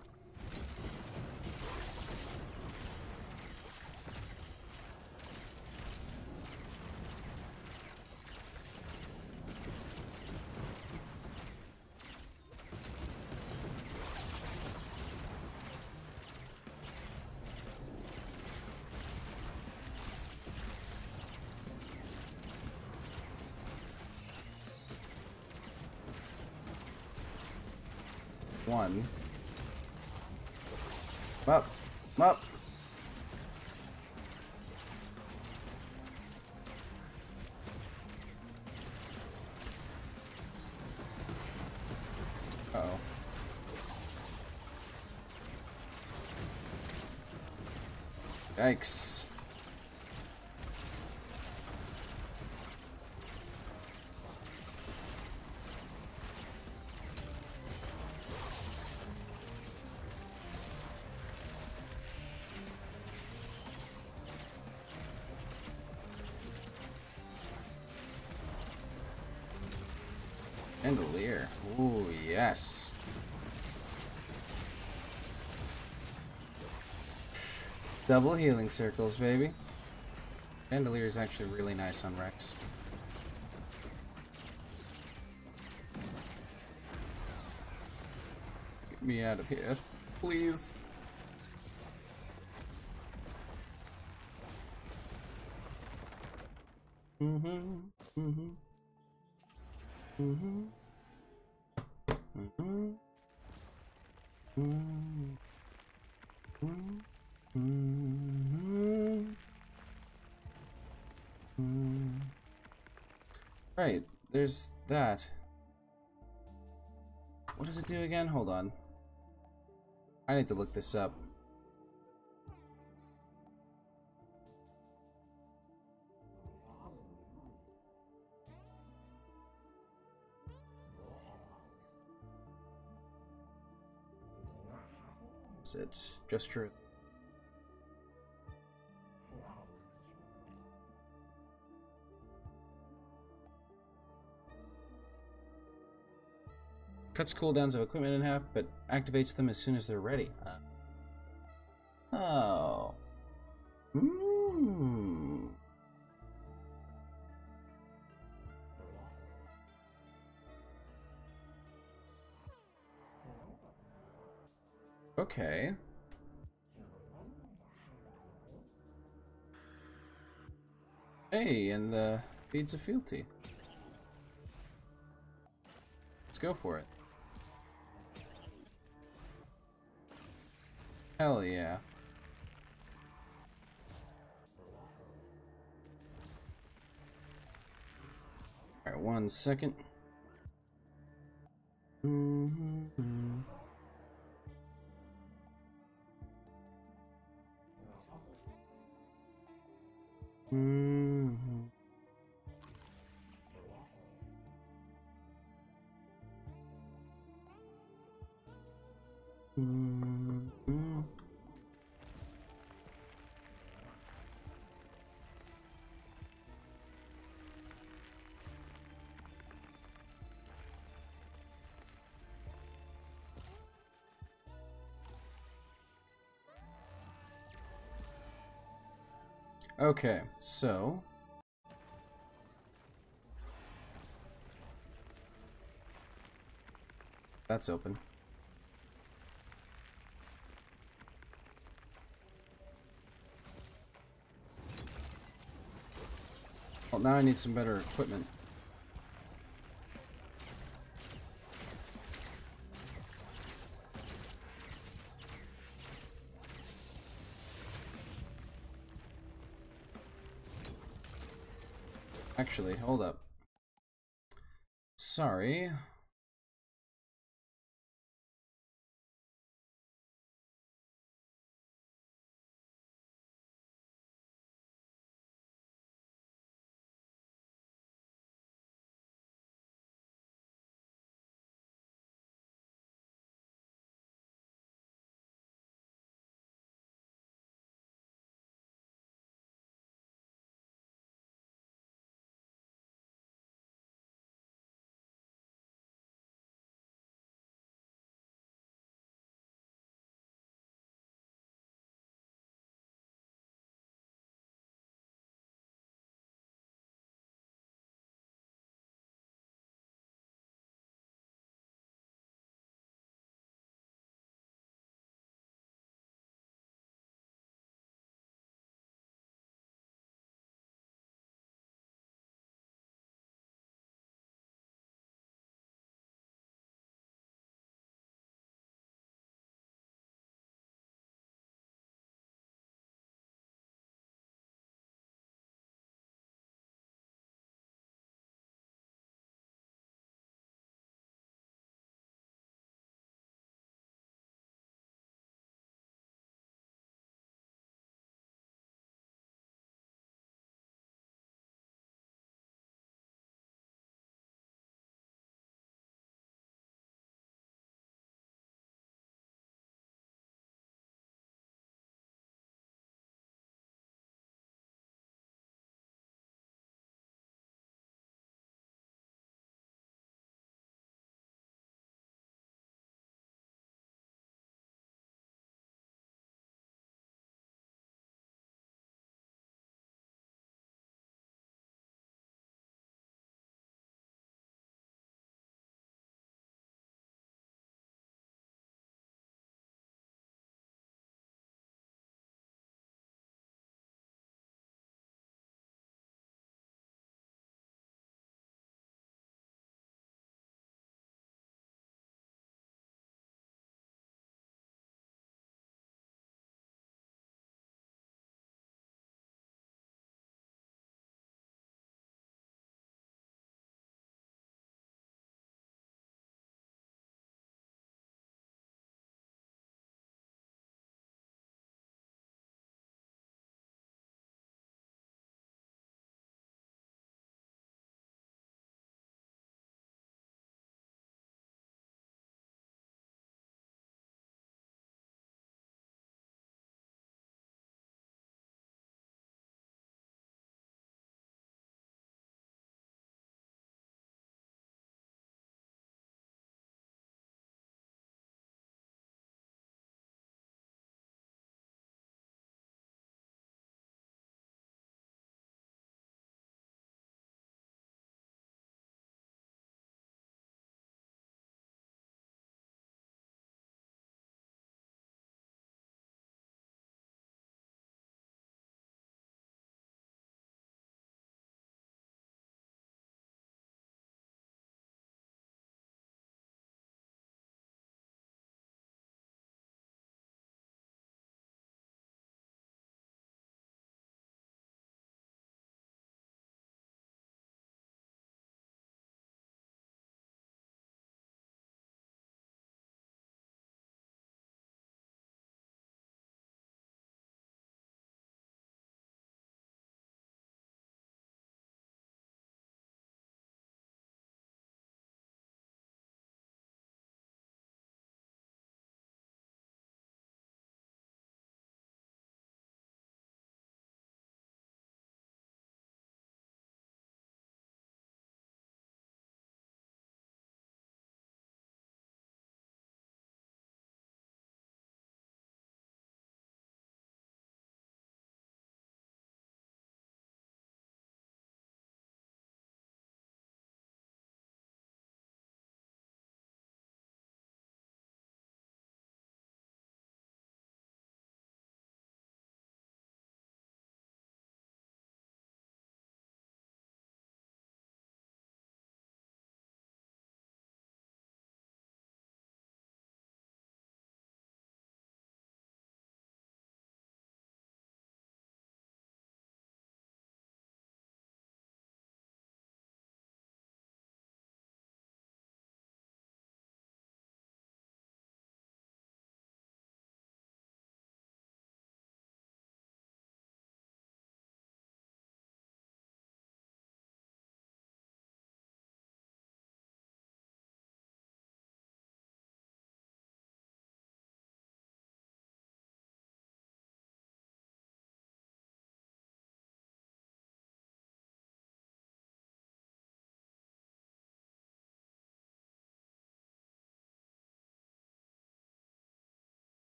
One. Up. Up. Uh oh. Yikes. Chandelier. Ooh, yes. Double healing circles, baby. Chandelier is actually really nice on Rex. Get me out of here, please. That. what does it do again? Hold on. I need to look this up. Is it Cuts cooldowns of equipment in half, but activates them as soon as they're ready. Uh, oh. Okay. Hey, and the feeds of fealty. Let's go for it. Hell yeah. Alright, one second. Mm -hmm. Mm -hmm. Okay, so that's open. Well, now I need some better equipment. Actually, hold up. Sorry.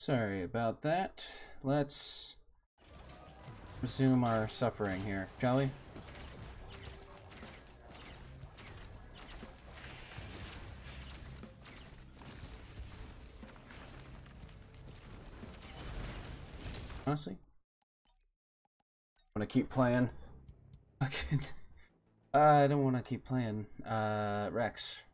Sorry about that. Let's resume our suffering here, shall we? Honestly, want to keep playing. I don't want to keep playing. Uh, Rex.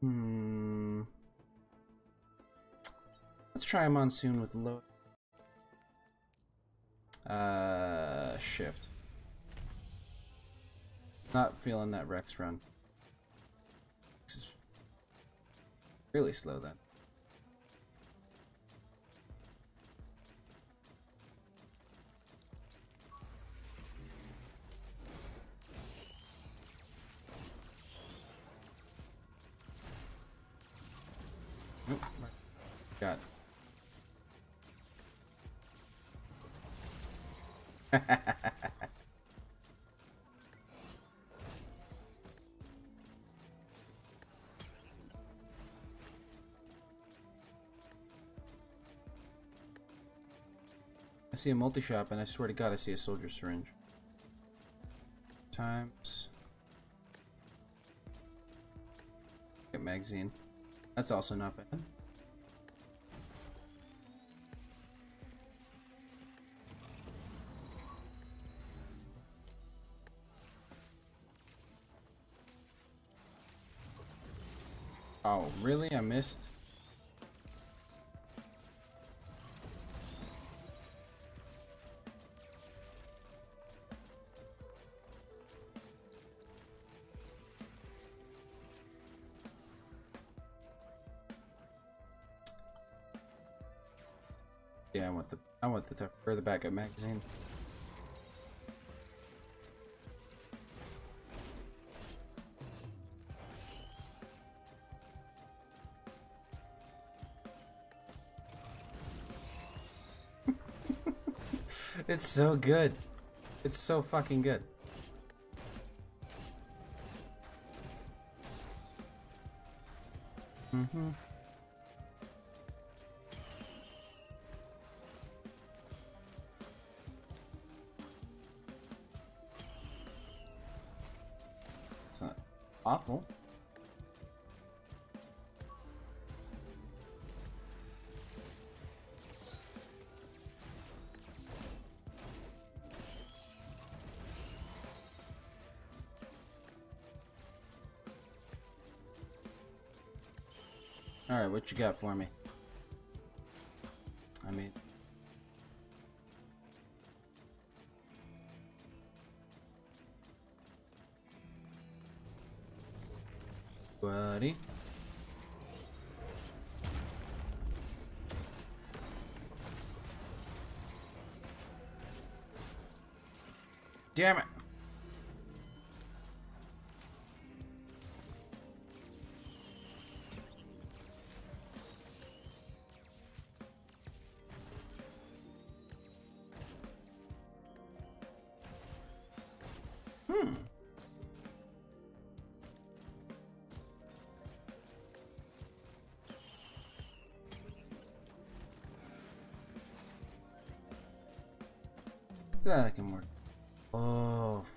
Hmm. Let's try a monsoon with low. Uh, shift. Not feeling that Rex run. This is really slow then. Got. I see a multi-shop and I swear to god I see a soldier syringe. Times. Get magazine. That's also not bad. Oh, really? I missed? Yeah, I want the I want the tough or the backup magazine. It's so good. It's so fucking good. What you got for me?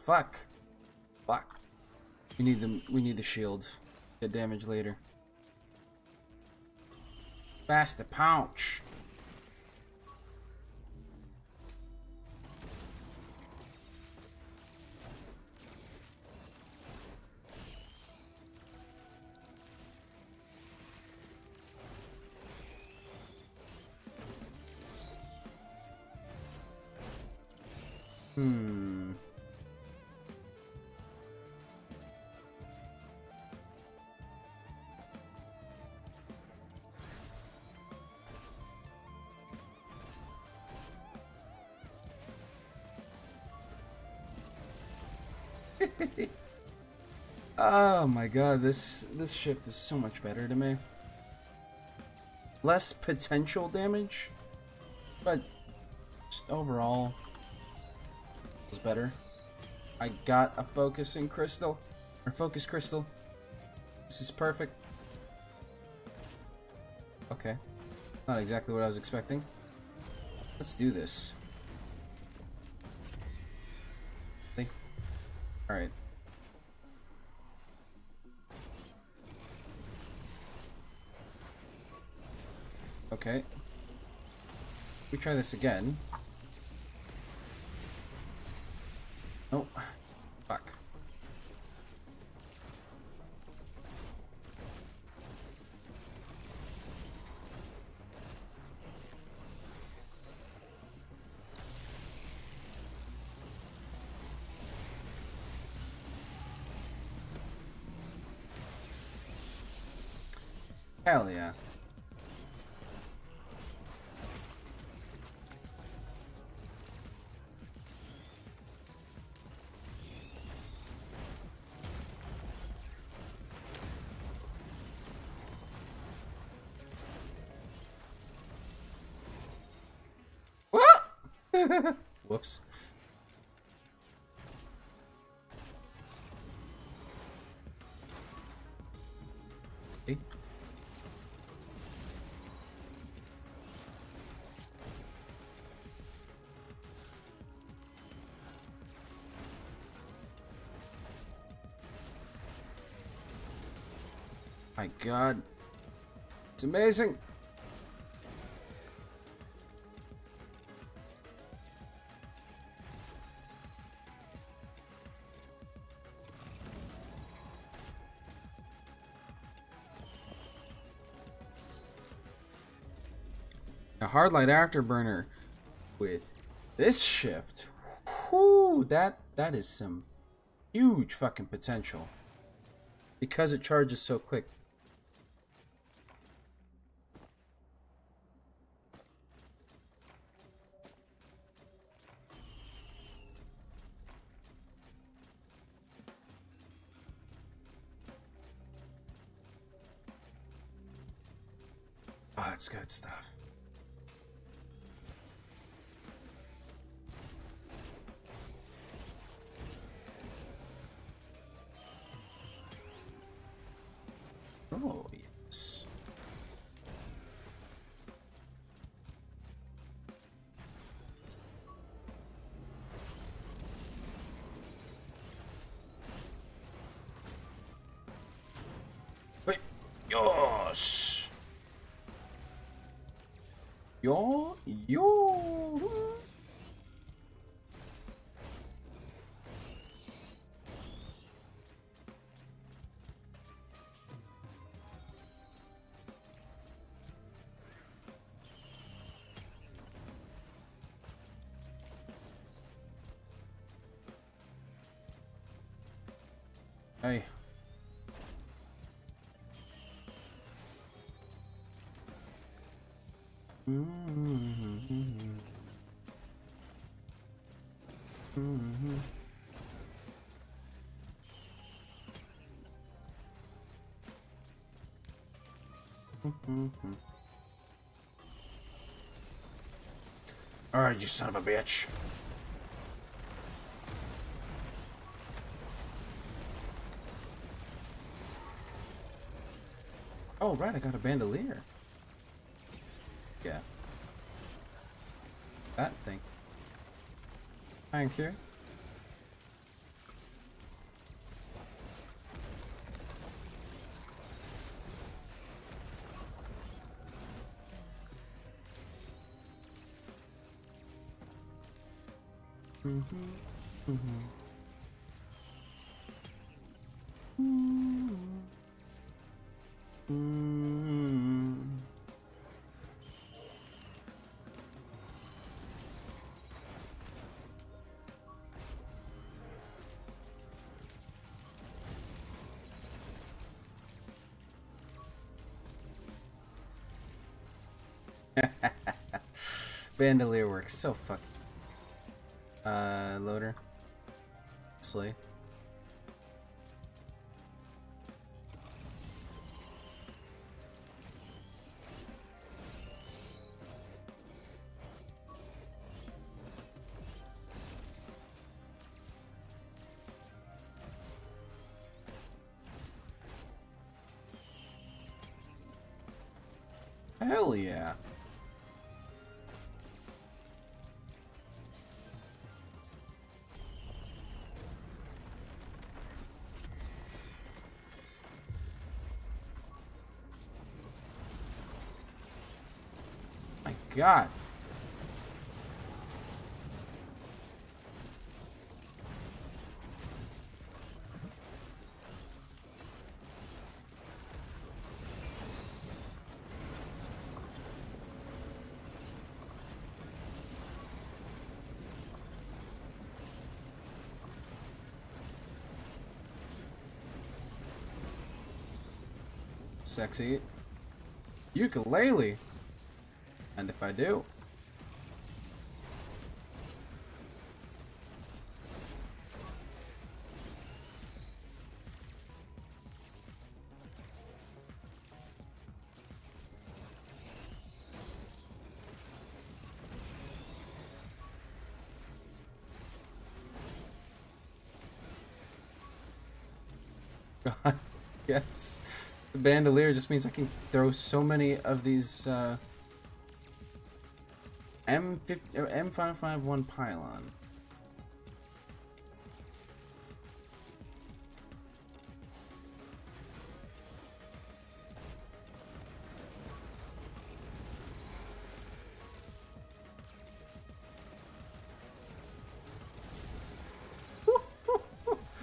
Fuck. Fuck. We need the we need the shield. Get damage later. Faster pouch. Oh my god, this this shift is so much better to me. less potential damage, but just overall is better. I got a focusing crystal, or focus crystal. This is perfect. Okay. Not exactly what I was expecting. Let's do this. Try this again. Whoops. My god. It's amazing. A hardlight afterburner with this shift. That that is some huge fucking potential. Because it charges so quick. Ah, oh, that's good stuff. Hey. Alright, you son of a bitch. Oh, right, I got a bandolier. Yeah. That thing. Thank you. Mm-hmm. Bandolier works so fuck. Uh, loader. Slay. God. Sexy. Ukulele. And if I do. Yes. The bandolier just means I can throw so many of these uh, M50, or M551 pylon.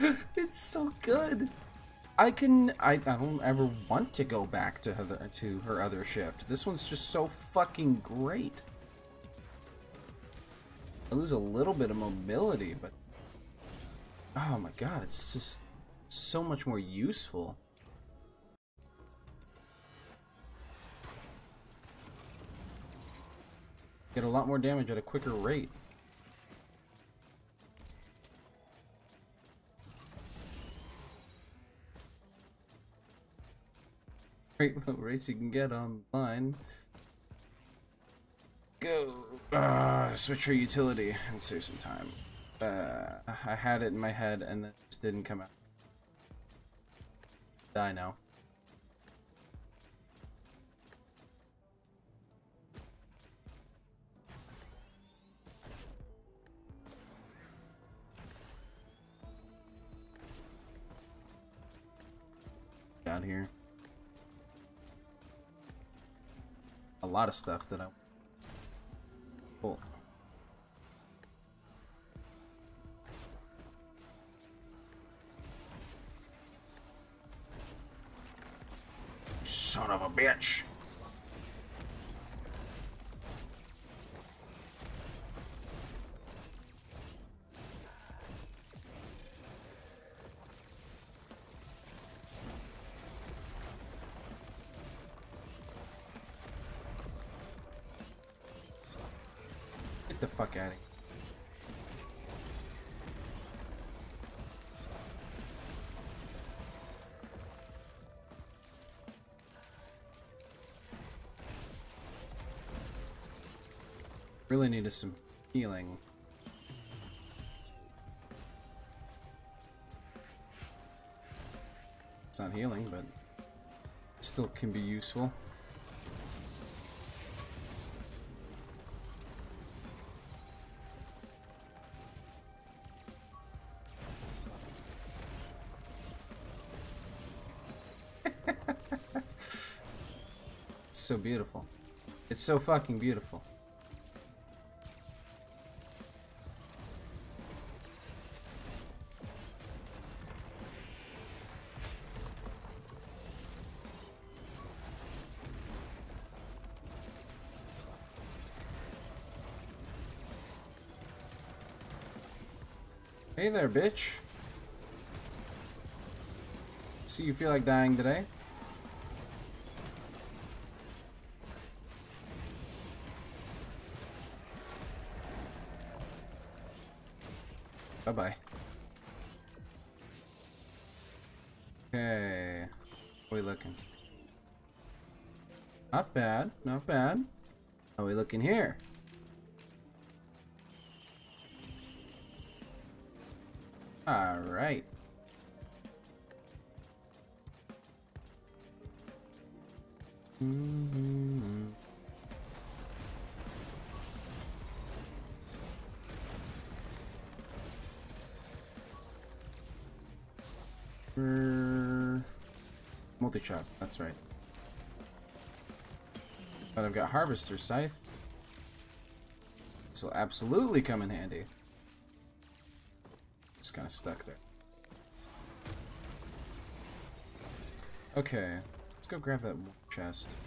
it's so good. I can I, I don't ever want to go back to her to her other shift. This one's just so fucking great. I lose a little bit of mobility, but oh my god, it's just so much more useful. Get a lot more damage at a quicker rate. Great little race you can get online. Go! Uh, switch her utility and save some time. Uh, I had it in my head and then just didn't come out. Die now. Out here. a lot of stuff that I Son of a bitch. Really needed some healing. It's not healing, but still can be useful. So beautiful. It's so fucking beautiful. Bitch. See you feel like dying today? Bye-bye. Okay. How we looking? Not bad, not bad. How we looking here? Alright. Mm-hmm. Multi-shop, that's right. But I've got Harvester Scythe. This will absolutely come in handy. Kind of stuck there. Okay, let's go grab that chest.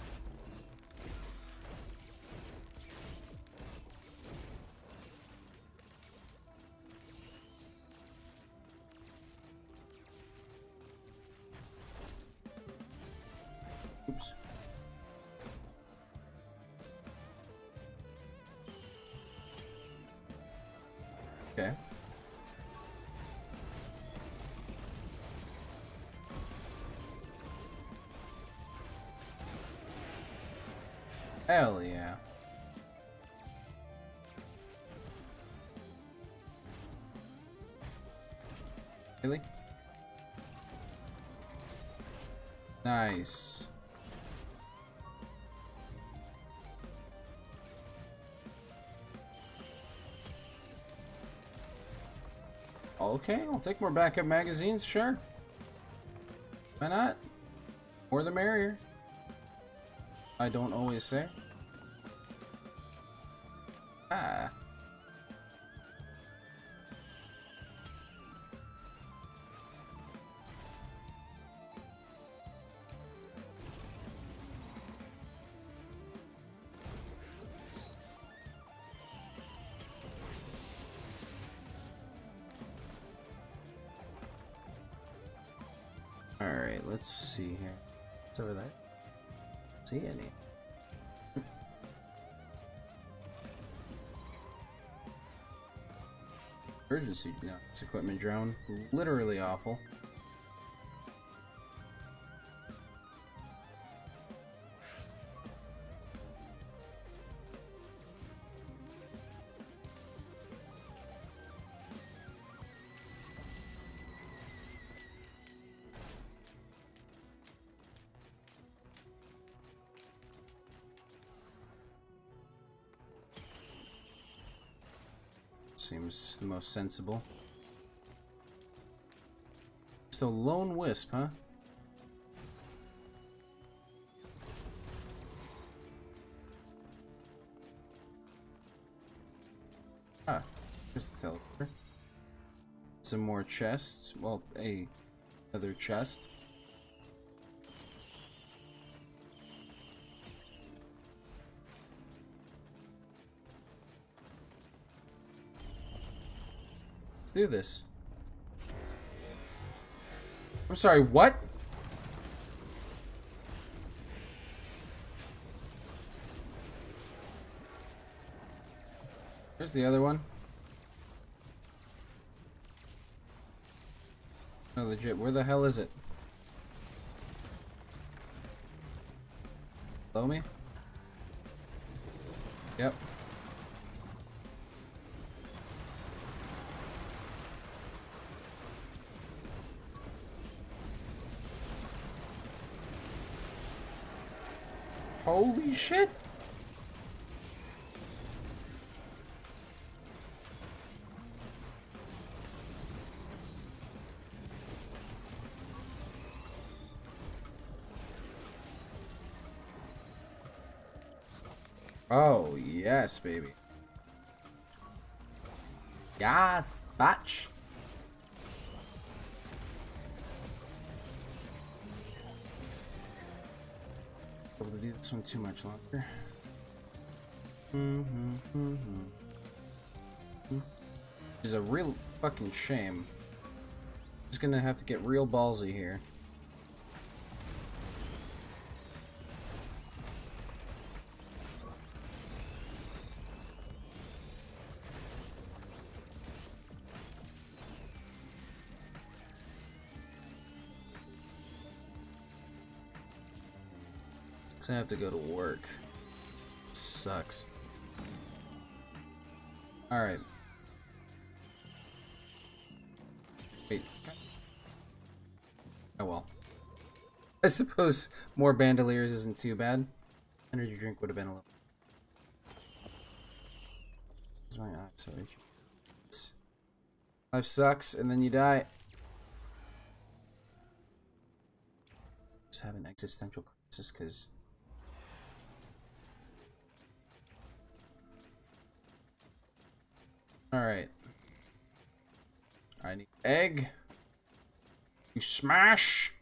Nice. Okay, I'll take more backup magazines, sure. Why not? More the merrier. I don't always say. See here. What's over there? See any? Emergency no, it's equipment drone. Literally awful. Most sensible. So lone wisp, huh? Ah, there's the teleporter. Some more chests. Well, a other chest. Do this. I'm sorry, what? There's the other one. No, legit, where the hell is it? Below me? Yep. Holy shit! Oh, yes, baby. Yes, batch. Able to do this one too much longer. Mm -hmm, mm -hmm. Is a real fucking shame. Just gonna have to get real ballsy here. I have to go to work. Sucks. Alright. Wait. Oh well. I suppose more bandoliers isn't too bad. Energy drink would have been a little. Where's my. Life sucks, and then you die. Just have an existential crisis because. Alright. I need egg. You smash!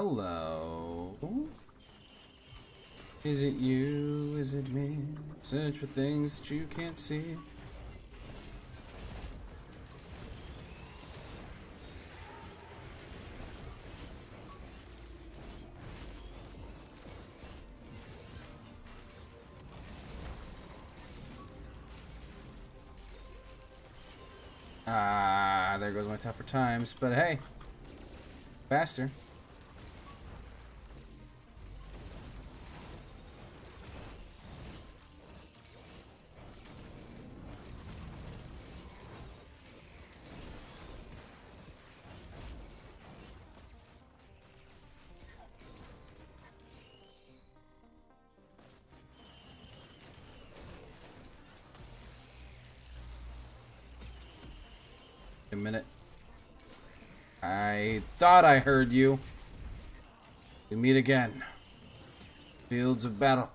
Hello? Is it you? Is it me? Search for things that you can't see. Ah, there goes my tougher times. But hey, faster. Thought I heard you. We meet again. Fields of battle.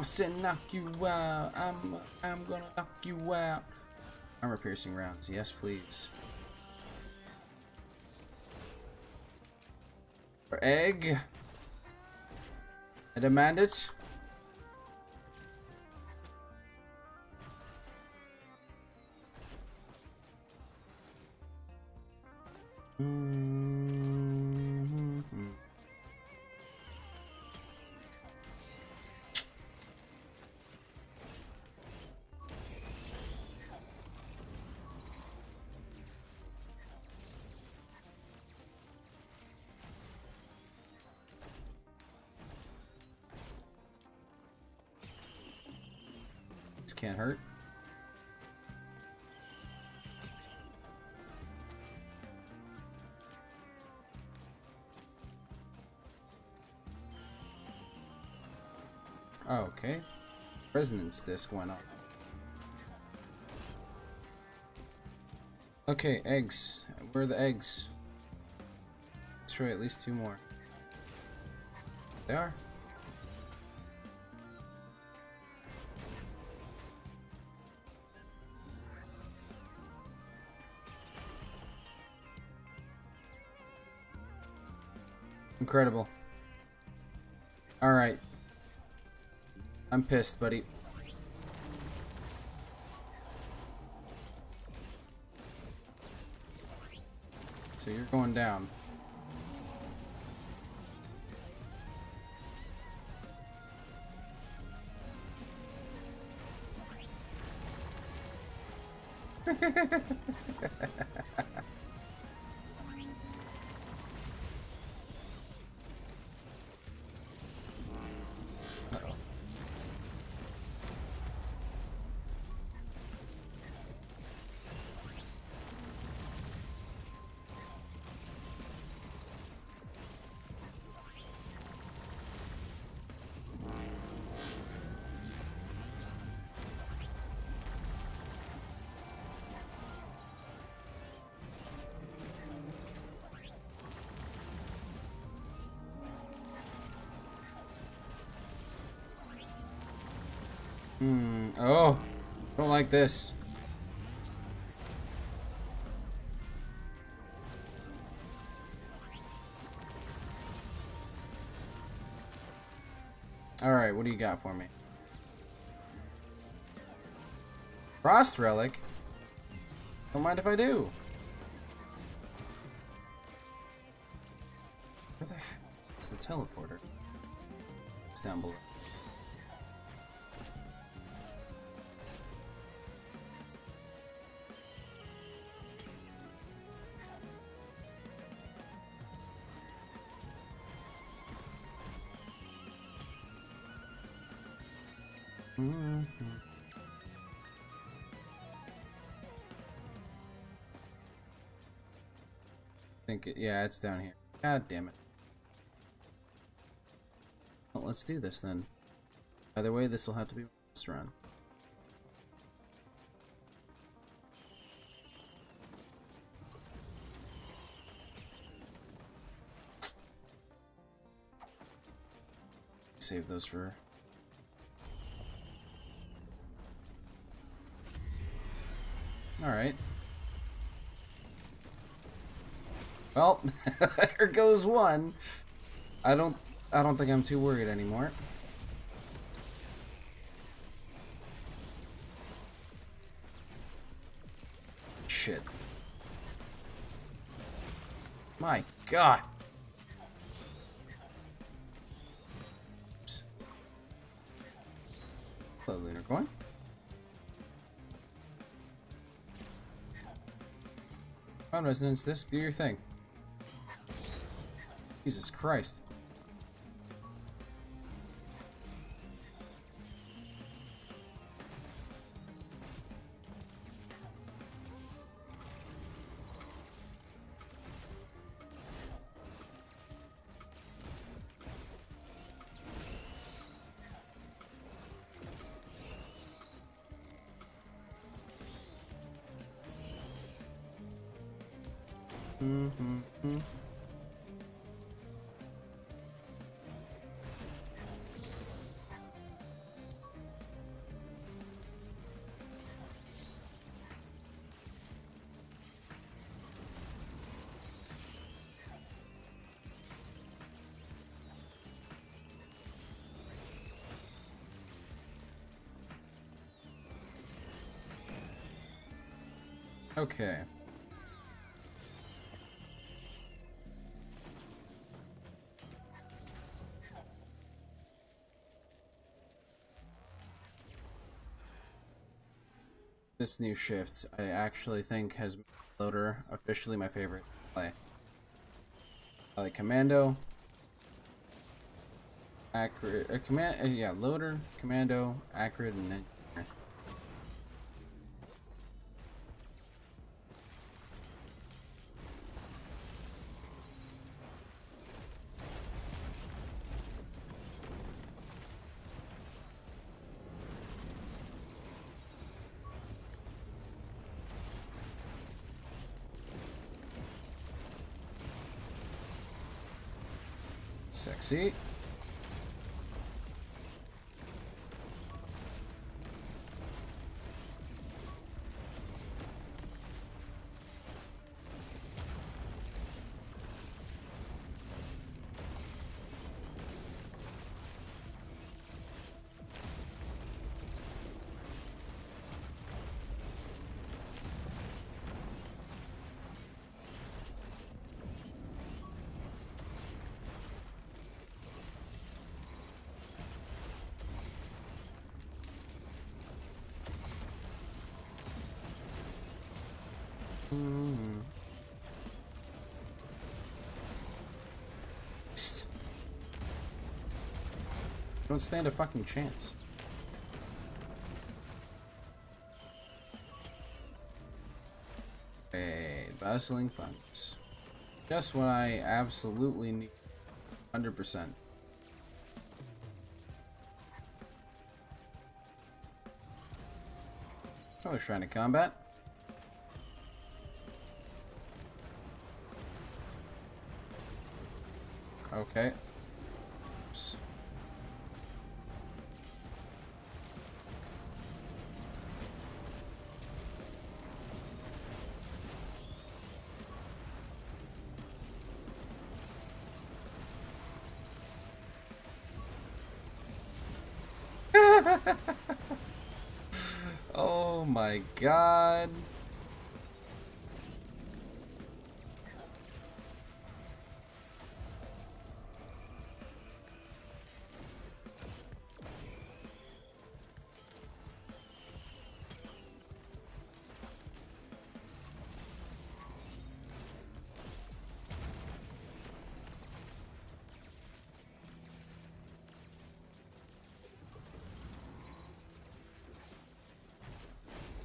Mom said knock you out. I'm I'm gonna knock you out. Armor piercing rounds. Yes, please. For egg. I demand it. Can't hurt. Okay. Resonance disc went up. Okay, eggs. Where are the eggs? Let's try at least two more. They are. Incredible. Alright. I'm pissed, buddy. So you're going down. Like this. Alright, what do you got for me? Frost Relic? Don't mind if I do. Where the heck is the teleporter? Think it, yeah, it's down here. God damn it. Well, let's do this then. Either way, this will have to be last run. Save those for Alright. Well, there goes one. I don't I don't think I'm too worried anymore. Shit. My god. Oops. Hello, Lunar Coin. On, Resonance Disc, do your thing. Jesus Christ. Okay. This new shift, I actually think has Loader officially my favorite play. I like Commando, accurate, uh, command, uh, yeah, Loader, Commando, accurate, and Sexy. Don't stand a fucking chance. A bustling fungus. Just what I absolutely need. 100%. Oh, Shrine of Combat.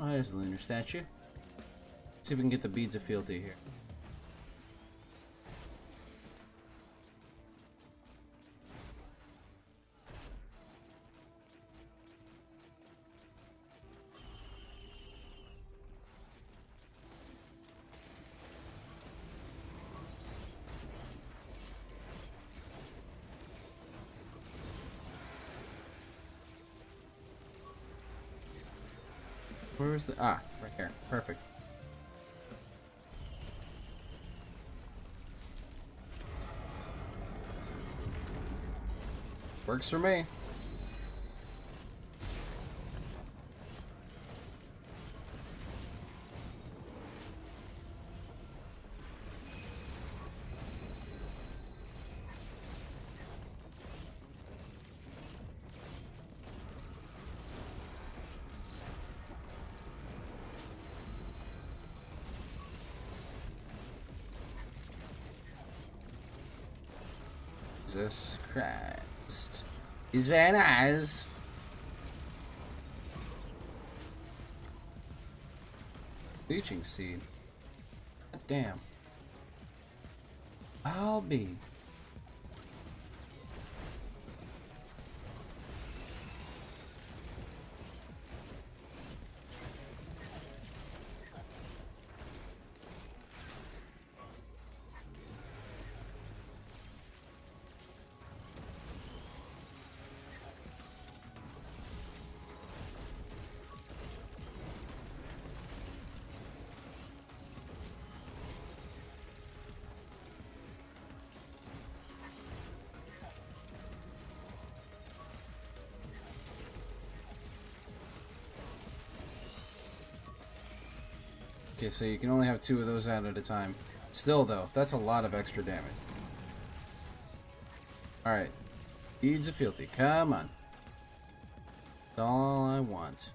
Oh, there's the lunar statue. Let's see if we can get the beads of fealty here. Where was the... Ah, right here. Perfect. Works for me. Jesus Christ. He's very nice. Leeching seed. Damn. I'll be. Okay, so you can only have two of those out at a time. Still, though, that's a lot of extra damage. Alright. Beads of fealty. Come on. That's all I want.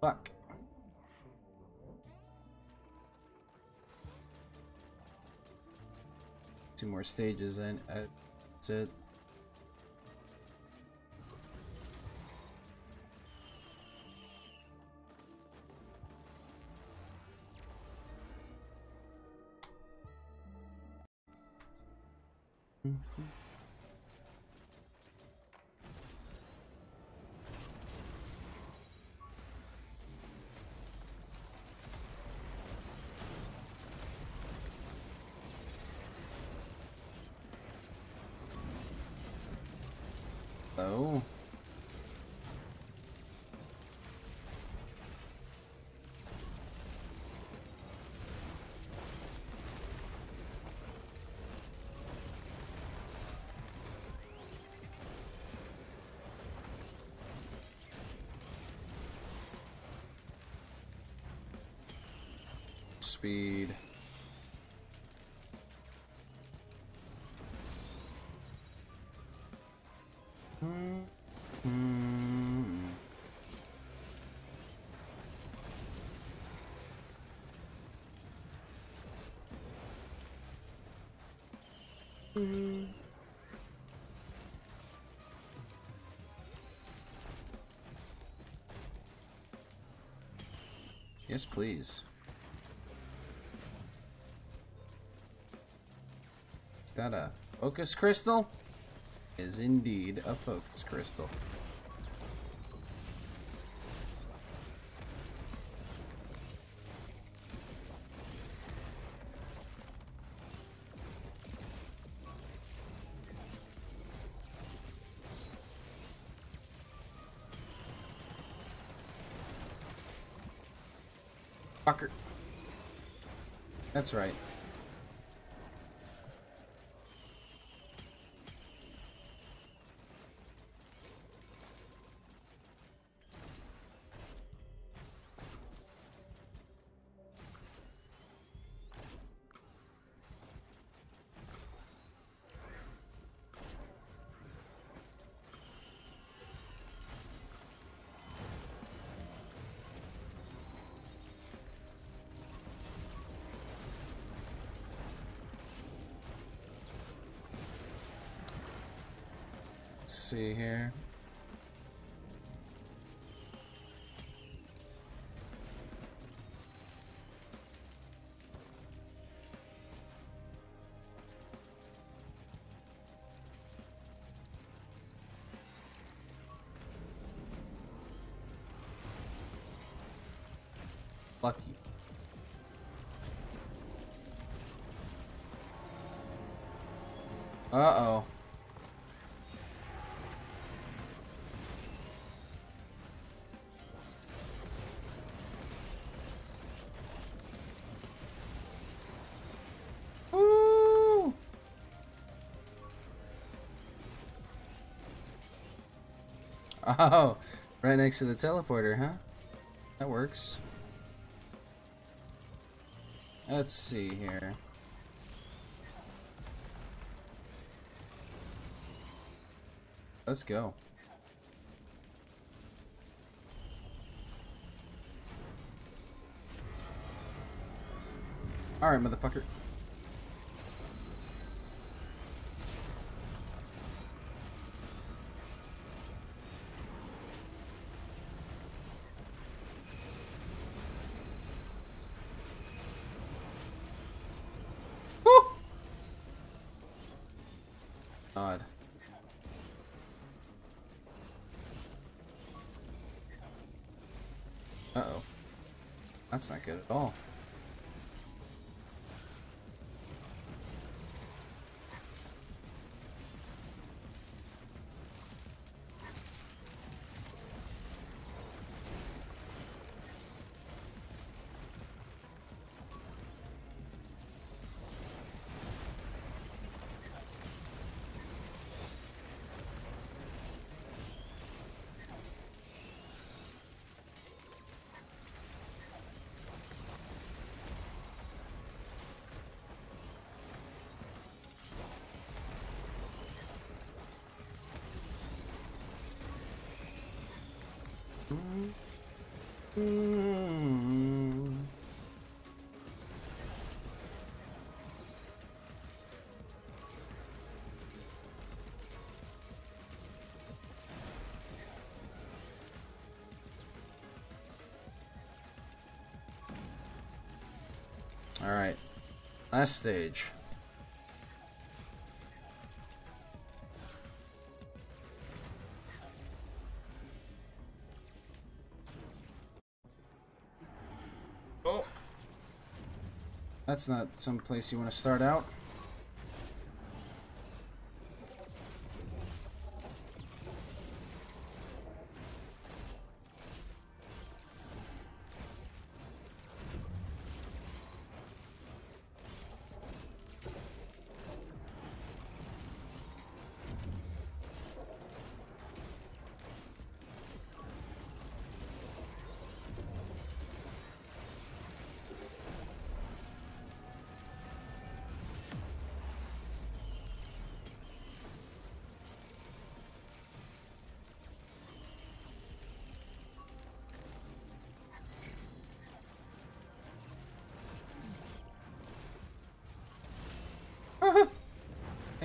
Fuck. Two more stages and that's it. Yes, please. Is that a focus crystal? Is indeed a focus crystal. That's right. See here. Uh-oh. Oh, right next to the teleporter, huh? That works. Let's see here. Let's go. Alright, motherfucker. Woo! Odd. Uh-oh. That's not good at all. Mm. All right, last stage. That's not some place you want to start out.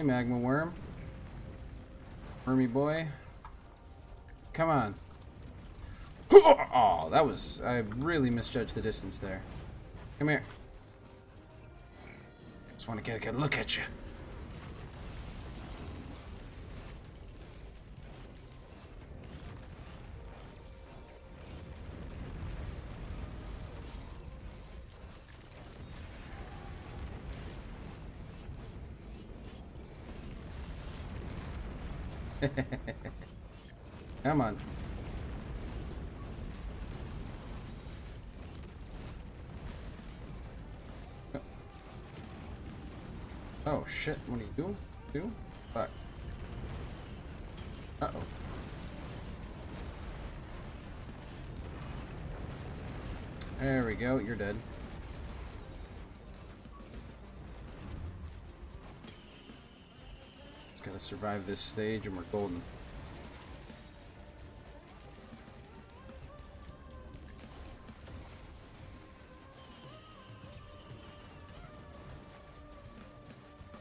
Hey, magma worm. Wormy boy. Come on. Oh, that was... I really misjudged the distance there. Come here. Just want to get a good look at you. Come on. Oh, oh shit, what do you do? Do? Fuck. Uh-oh. There we go, you're dead. Survive this stage and we're golden.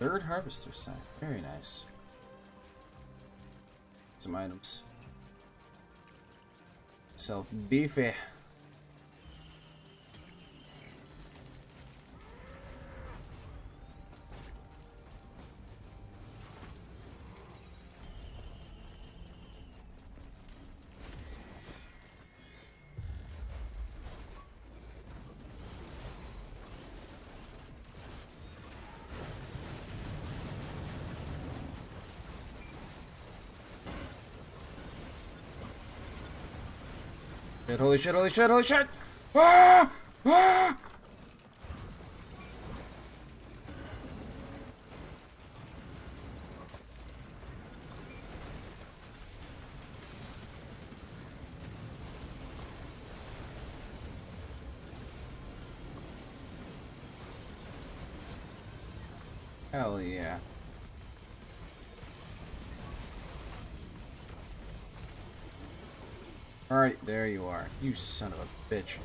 Third harvester scythe. Very nice. Some items. Self beefy. Shit, holy shit, holy shit, holy shit! Ah! Ah! Hell yeah. Alright, there you are. You son of a bitch.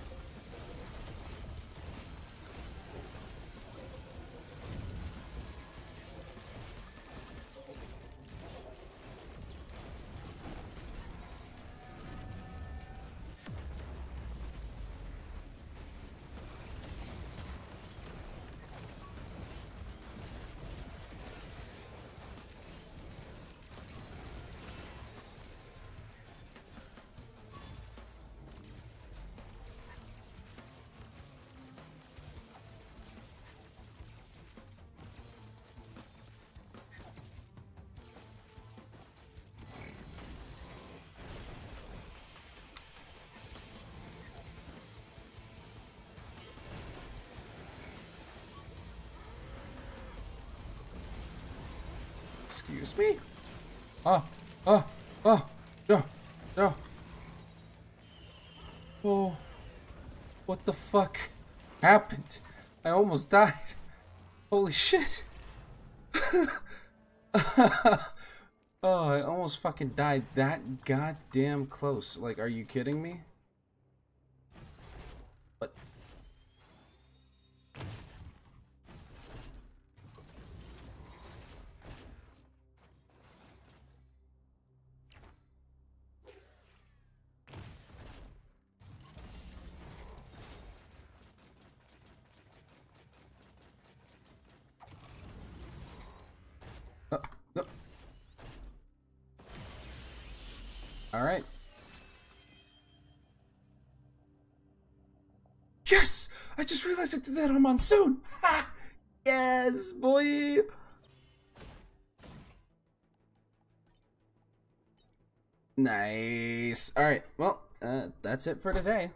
Fuck happened? I almost died. Holy shit. oh, I almost fucking died that goddamn close. Like, are you kidding me? Did that on Monsoon! Ha! Yes, boy! Nice. Alright, well, uh, that's it for today.